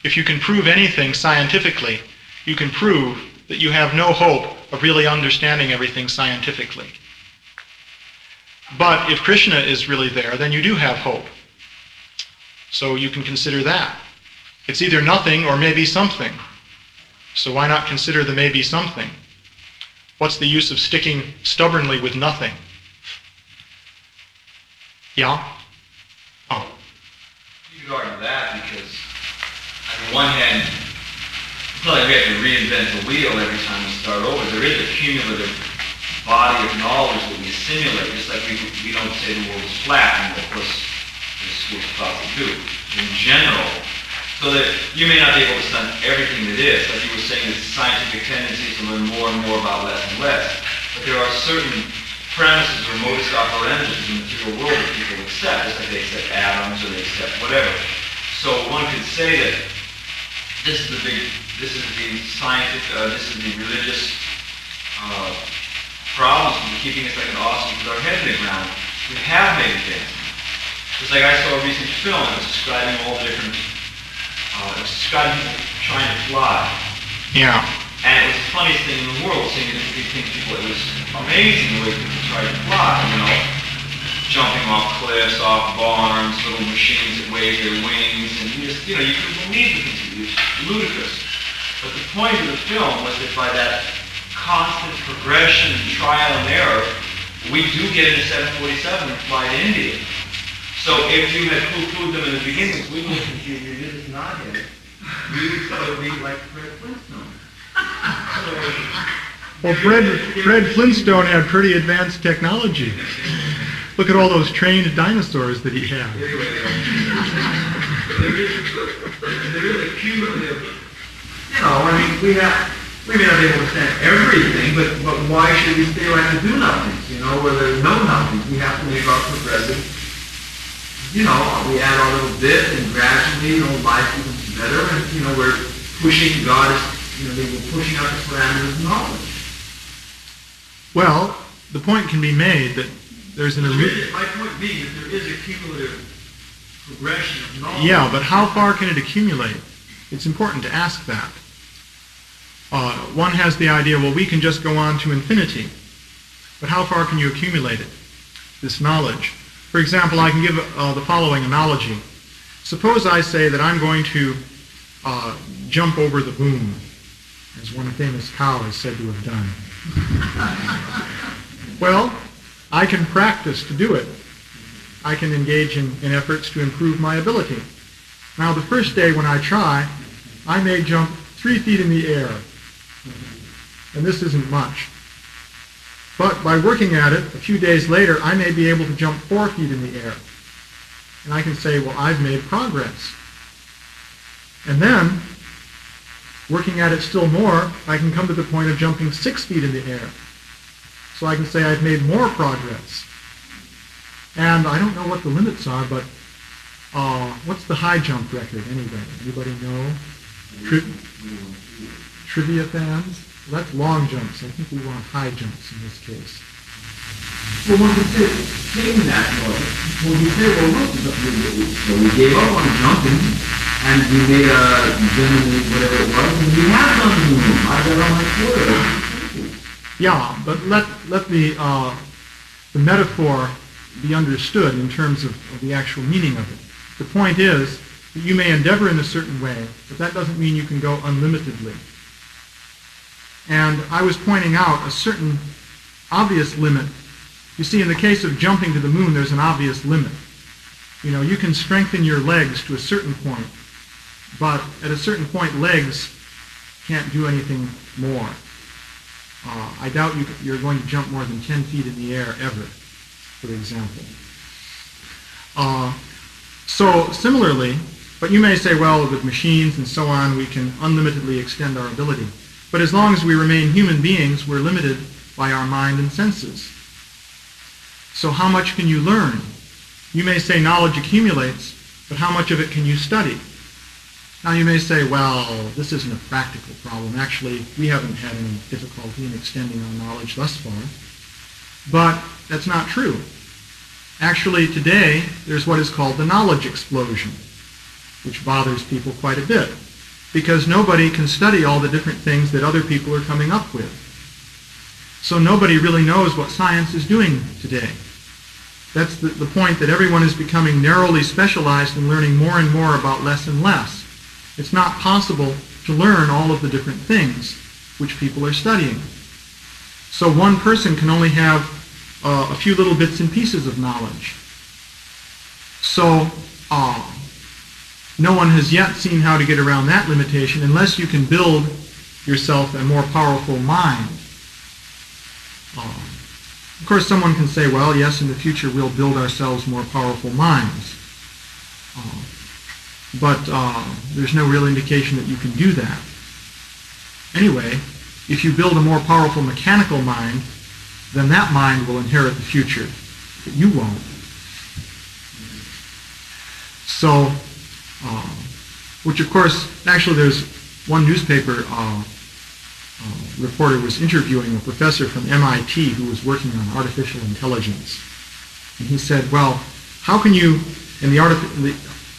If you can prove anything scientifically, you can prove that you have no hope of really understanding everything scientifically. But if Krishna is really there, then you do have hope. So you can consider that. It's either nothing or maybe something. So why not consider the maybe something? What's the use of sticking stubbornly with nothing? Yeah? Could argue that because, on the one hand, it's not like we have to reinvent the wheel every time we start over. There is a cumulative body of knowledge that we assimilate, just like we, we don't say the world is flat, and of course, this what thought we do. In general, so that you may not be able to study everything that is, like you were saying, the scientific tendency to learn more and more about less and less. But there are certain premises or modus operandi in the material world that people accept, just like they accept atoms or they accept whatever. So one could say that this is the big, this is the scientific, uh, this is the religious uh, problems keeping us like an awesome with our head in the ground. We have made things. It's like I saw a recent film that was describing all the different, uh, describing people trying to fly. Yeah. And it was the funniest thing in the world seeing these these people. It was amazing the way people tried to fly, you know, jumping off cliffs, off barns, little machines that wave their wings, and you just, you know, you couldn't believe the things. It was ludicrous. But the point of the film was that by that constant progression and trial and error, we do get in a 747 and fly to India. So if you had poo-pooed them in the beginning, we would consider you is not it. We would sort of be like Fred Flintstone. Well, Fred, Fred Flintstone had pretty advanced technology. Look at all those trained dinosaurs that he had. There is, a cumulative, you know, I mean, we have, we may not be able to understand everything, but, but why should we stay around and do nothing? You know, where there's no nothing, we have to make our progressive, you know, we add our little bit and gradually, you know, life becomes better and, you know, we're pushing, God you know, we're pushing out the parameters of knowledge. Well, the point can be made that there's an There is- My point being that there is a cumulative progression of knowledge. Yeah, but how far can it accumulate? It's important to ask that. Uh, one has the idea, well, we can just go on to infinity. But how far can you accumulate it? This knowledge. For example, I can give uh, the following analogy. Suppose I say that I'm going to uh, jump over the boom, as one famous cow is said to have done. well, I can practice to do it. I can engage in, in efforts to improve my ability. Now, the first day when I try, I may jump three feet in the air. And this isn't much. But by working at it, a few days later, I may be able to jump four feet in the air. And I can say, well, I've made progress. And then, working at it still more, I can come to the point of jumping six feet in the air. So I can say I've made more progress. And I don't know what the limits are, but uh, what's the high jump record anyway? Anybody know? Tri- trivia fans? Well, that's long jumps. I think we want high jumps in this case. Well, one could say, taking that well, you say, well, look, so we- so we gave up on jumping, and we made a, generally, whatever it was, and we have done moon. I've got on my. Yeah, but let, let the, uh, the metaphor be understood in terms of, of the actual meaning of it. The point is that you may endeavor in a certain way, but that doesn't mean you can go unlimitedly. And I was pointing out a certain obvious limit. You see, in the case of jumping to the moon, there's an obvious limit. You know, you can strengthen your legs to a certain point, but at a certain point, legs can't do anything more. Uh, I doubt you, you're going to jump more than 10 feet in the air ever, for example. Uh, so similarly, but you may say, well, with machines and so on, we can unlimitedly extend our ability. But as long as we remain human beings, we're limited by our mind and senses. So how much can you learn? You may say knowledge accumulates, but how much of it can you study? Now you may say, well, this isn't a practical problem. Actually, we haven't had any difficulty in extending our knowledge thus far. But that's not true. Actually, today, there's what is called the knowledge explosion, which bothers people quite a bit, because nobody can study all the different things that other people are coming up with. So nobody really knows what science is doing today. That's the, the point that everyone is becoming narrowly specialized in learning more and more about less and less. It's not possible to learn all of the different things which people are studying. So one person can only have uh, a few little bits and pieces of knowledge. So uh, no one has yet seen how to get around that limitation unless you can build yourself a more powerful mind. Uh, of course, someone can say, well, yes, in the future we'll build ourselves more powerful minds. But uh, there's no real indication that you can do that. Anyway, if you build a more powerful mechanical mind, then that mind will inherit the future, but you won't. So, uh, which of course, actually there's one newspaper uh, uh, reporter was interviewing a professor from MIT who was working on artificial intelligence. And he said, well, how can you, and the, artif-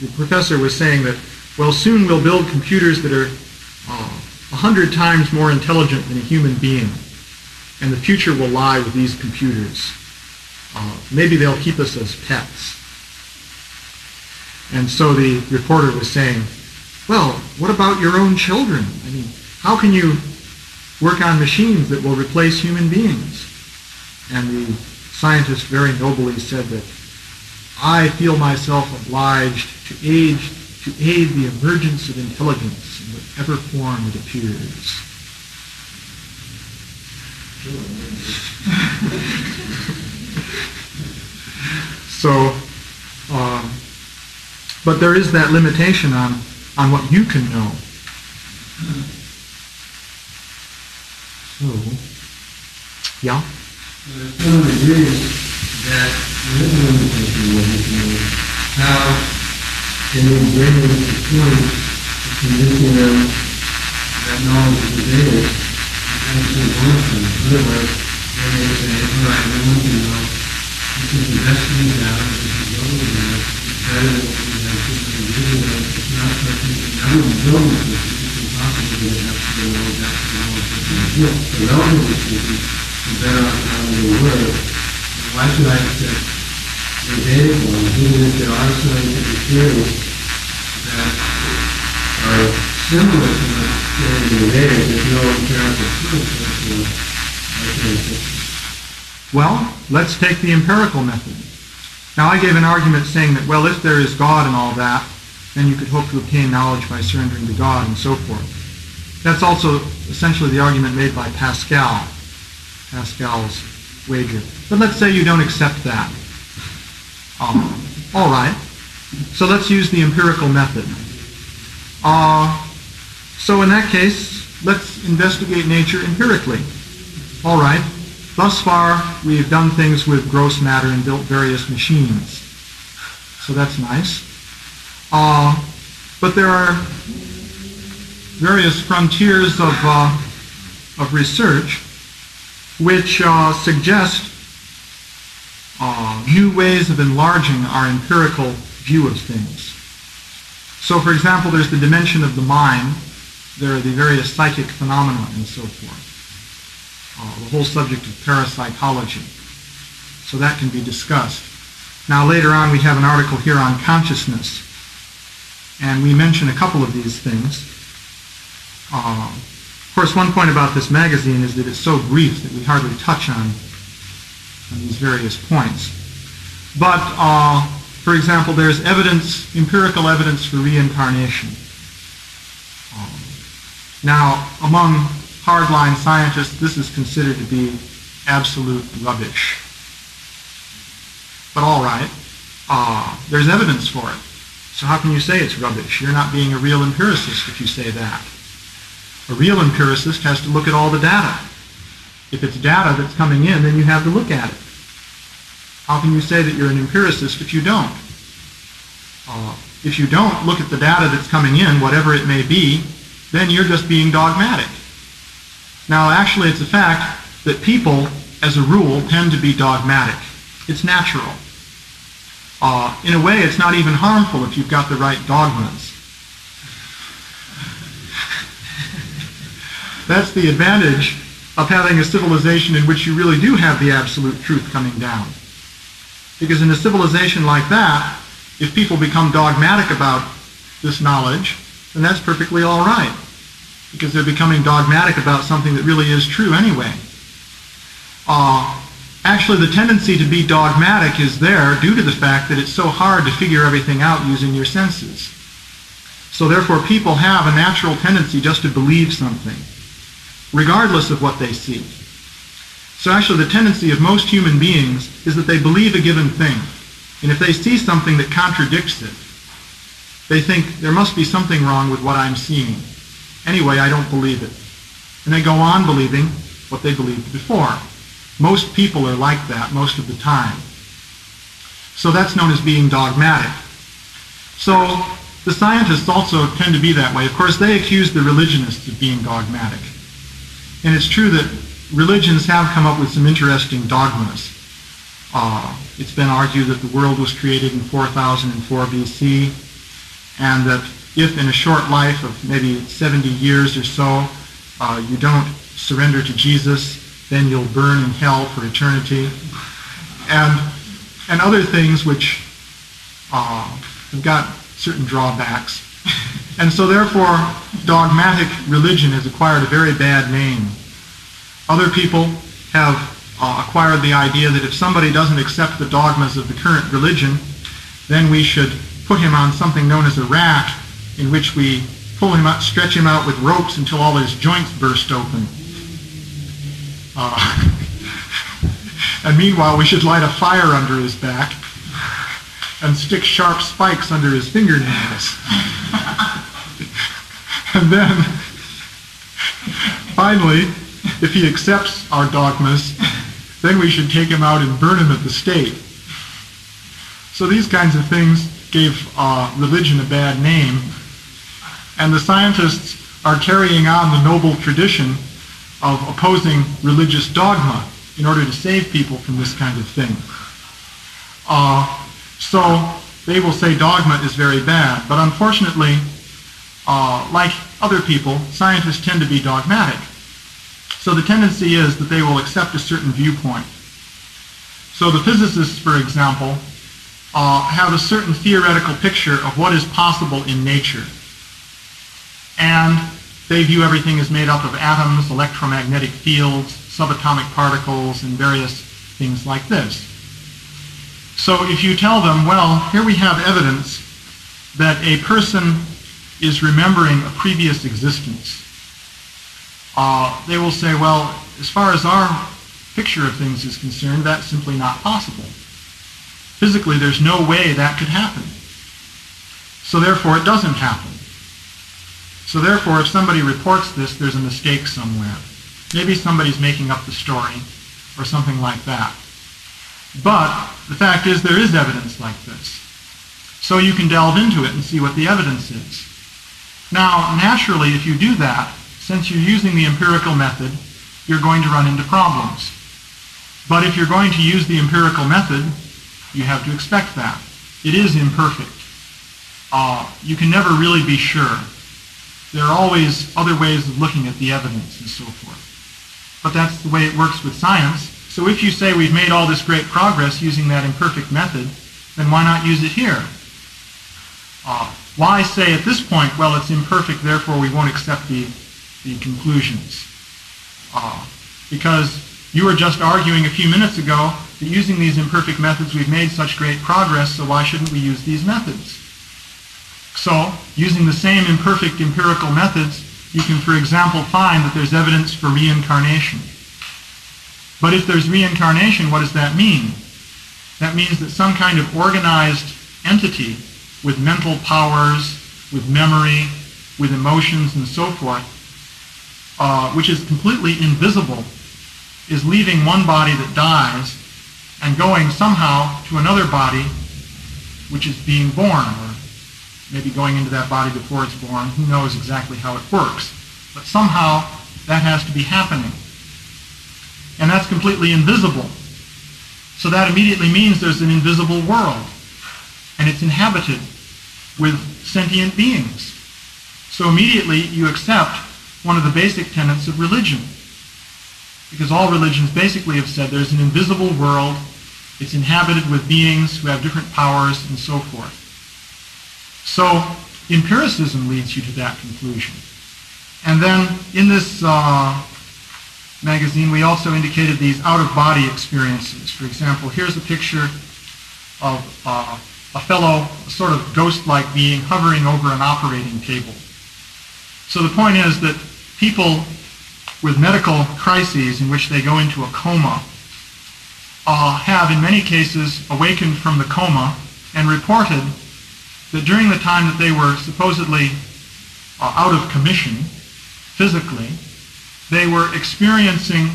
the, professor was saying that, well, soon we'll build computers that are uh, a hundred times more intelligent than a human being. And the future will lie with these computers. Uh, maybe they'll keep us as pets. And so the reporter was saying, well, what about your own children? I mean, how can you work on machines that will replace human beings? And the scientist very nobly said that I feel myself obliged to aid, to aid the emergence of intelligence in whatever form it appears. *laughs* so, um, but there is that limitation on, on what you can know. So, yeah? That a limitation what you. How can we bring them to point of convincing them that knowledge is available and actually want them? Otherwise, they may say, all right, we want to know. This is the best we have, this is what we have, it's better than what we have, this is really know, it's not something, I wouldn't build this, it's impossible to have to know that's the knowledge that we have. So relatively speaking, the better off how we were. Why should I accept the data forms, even if there are scientific theories that are similar to the theory of the data, there's no empirical proof therefore I can accept. Well, let's take the empirical method. Now, I gave an argument saying that, well, if there is God and all that, then you could hope to obtain knowledge by surrendering to God and so forth. That's also essentially the argument made by Pascal, Pascal's wager. But let's say you don't accept that. Um, all right. So let's use the empirical method. Uh, so in that case, let's investigate nature empirically. All right. Thus far, we have done things with gross matter and built various machines. So that's nice. Uh, but there are various frontiers of, uh, of research which uh, suggest uh, new ways of enlarging our empirical view of things. So, for example, there's the dimension of the mind. There are the various psychic phenomena and so forth uh, the whole subject of parapsychology. So that can be discussed. Now later on we have an article here on consciousness. And we mention a couple of these things. Uh, of course, one point about this magazine is that it's so brief that we hardly touch on, on these various points. But, uh, for example, there's evidence, empirical evidence for reincarnation. Um, now, among hardline scientists, this is considered to be absolute rubbish. But all right, uh, there's evidence for it. So how can you say it's rubbish? You're not being a real empiricist if you say that. A real empiricist has to look at all the data. If it's data that's coming in, then you have to look at it. How can you say that you're an empiricist if you don't? Uh, if you don't look at the data that's coming in, whatever it may be, then you're just being dogmatic. Now, actually, it's a fact that people, as a rule, tend to be dogmatic. It's natural. Uh, in a way, it's not even harmful if you've got the right dogmas. That's the advantage of having a civilization in which you really do have the absolute truth coming down. Because in a civilization like that, if people become dogmatic about this knowledge, then that's perfectly all right. Because they're becoming dogmatic about something that really is true anyway. Uh, actually, the tendency to be dogmatic is there due to the fact that it's so hard to figure everything out using your senses. So therefore, people have a natural tendency just to believe something, regardless of what they see. So actually, the tendency of most human beings is that they believe a given thing. And if they see something that contradicts it, they think there must be something wrong with what I'm seeing. Anyway, I don't believe it. And they go on believing what they believed before. Most people are like that most of the time. So that's known as being dogmatic. So the scientists also tend to be that way. Of course, they accuse the religionists of being dogmatic. And it's true that religions have come up with some interesting dogmas. Uh, it's been argued that the world was created in 4004 BC, and that if in a short life of maybe 70 years or so, uh, you don't surrender to Jesus, then you'll burn in hell for eternity, and and other things which uh, have got certain drawbacks. *laughs* And so therefore, dogmatic religion has acquired a very bad name. Other people have uh, acquired the idea that if somebody doesn't accept the dogmas of the current religion, then we should put him on something known as a rack in which we pull him out, stretch him out with ropes until all his joints burst open. Uh, *laughs* and meanwhile, we should light a fire under his back and stick sharp spikes under his fingernails. *laughs* and then, finally, if he accepts our dogmas, then we should take him out and burn him at the stake. So these kinds of things gave uh, religion a bad name, and the scientists are carrying on the noble tradition of opposing religious dogma in order to save people from this kind of thing. Uh, so they will say dogma is very bad, but unfortunately, uh, like other people, scientists tend to be dogmatic. So the tendency is that they will accept a certain viewpoint. So the physicists, for example, uh, have a certain theoretical picture of what is possible in nature. And they view everything as made up of atoms, electromagnetic fields, subatomic particles, and various things like this. So if you tell them, well, here we have evidence that a person is remembering a previous existence, uh, they will say, well, as far as our picture of things is concerned, that's simply not possible. Physically, there's no way that could happen. So therefore, it doesn't happen. So therefore, if somebody reports this, there's a mistake somewhere. Maybe somebody's making up the story or something like that. But the fact is there is evidence like this. So you can delve into it and see what the evidence is. Now, naturally, if you do that, since you're using the empirical method, you're going to run into problems. But if you're going to use the empirical method, you have to expect that. It is imperfect. Uh, you can never really be sure. There are always other ways of looking at the evidence and so forth. But that's the way it works with science. So if you say we've made all this great progress using that imperfect method, then why not use it here? Uh, why say at this point, well, it's imperfect, therefore we won't accept the, the conclusions? Uh, because you were just arguing a few minutes ago that using these imperfect methods we've made such great progress, so why shouldn't we use these methods? So, using the same imperfect empirical methods, you can, for example, find that there's evidence for reincarnation. But if there's reincarnation, what does that mean? That means that some kind of organized entity with mental powers, with memory, with emotions and so forth, uh, which is completely invisible, is leaving one body that dies and going somehow to another body which is being born, or maybe going into that body before it's born. Who knows exactly how it works? But somehow that has to be happening. And that's completely invisible. So that immediately means there's an invisible world. And it's inhabited with sentient beings. So immediately you accept one of the basic tenets of religion. Because all religions basically have said there's an invisible world, it's inhabited with beings who have different powers and so forth. So empiricism leads you to that conclusion. And then in this uh, magazine, we also indicated these out-of-body experiences. For example, here's a picture of uh, a fellow, sort of ghost-like being, hovering over an operating table. So the point is that people with medical crises in which they go into a coma uh, have, in many cases, awakened from the coma and reported that during the time that they were supposedly uh, out of commission physically, they were experiencing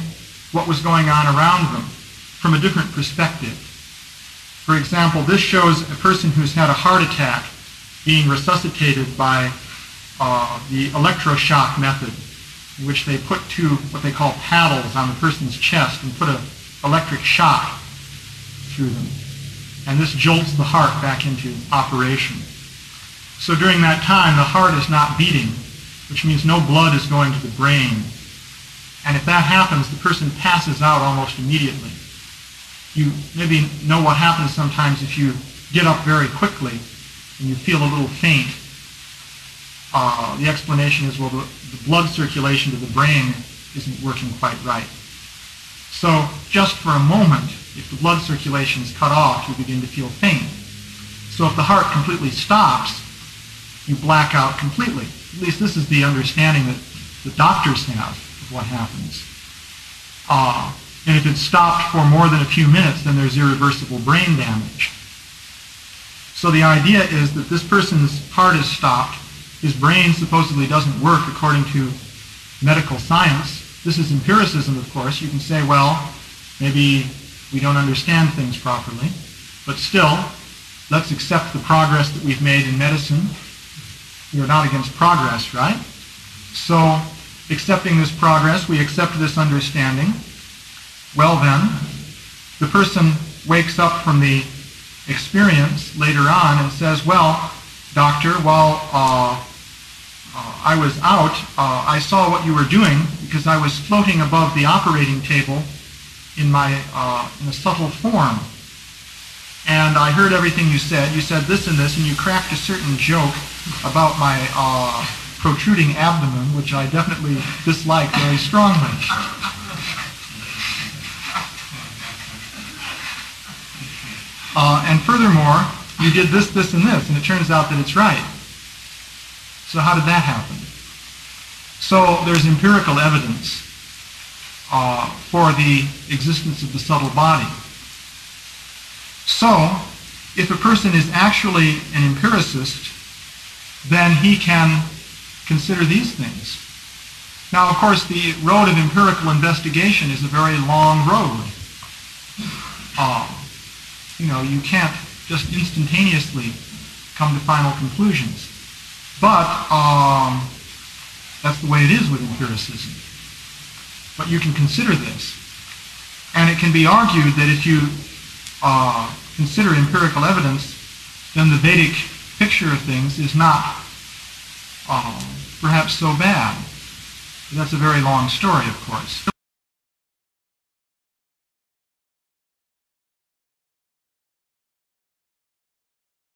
what was going on around them from a different perspective. For example, this shows a person who's had a heart attack being resuscitated by uh, the electroshock method, in which they put two what they call paddles on the person's chest and put an electric shock through them. And this jolts the heart back into operation. So during that time, the heart is not beating, which means no blood is going to the brain And if that happens, the person passes out almost immediately. You maybe know what happens sometimes if you get up very quickly and you feel a little faint. Uh, the explanation is, well, the, the blood circulation to the brain isn't working quite right. So just for a moment, if the blood circulation is cut off, you begin to feel faint. So if the heart completely stops, you black out completely. At least this is the understanding that the doctors have of what happens. Uh, and if it's stopped for more than a few minutes, then there's irreversible brain damage. So the idea is that this person's heart is stopped. His brain supposedly doesn't work according to medical science. This is empiricism, of course. You can say, well, maybe we don't understand things properly. But still, let's accept the progress that we've made in medicine. We are not against progress, right? So, accepting this progress, we accept this understanding. Well then, the person wakes up from the experience later on and says, well, doctor, while uh, uh, I was out, uh, I saw what you were doing because I was floating above the operating table in my uh, in a subtle form. And I heard everything you said. You said this and this, and you cracked a certain joke about my uh, protruding abdomen, which I definitely dislike very strongly. Uh, and furthermore, you did this, this, and this, and it turns out that it's right. So how did that happen? So there's empirical evidence uh, for the existence of the subtle body. So, if a person is actually an empiricist, then he can consider these things. Now, of course, the road of empirical investigation is a very long road. Uh, you know, you can't just instantaneously come to final conclusions. But um, that's the way it is with empiricism. But you can consider this. And it can be argued that if you uh, consider empirical evidence, then the Vedic picture of things is not uh, perhaps so bad. That's a very long story, of course.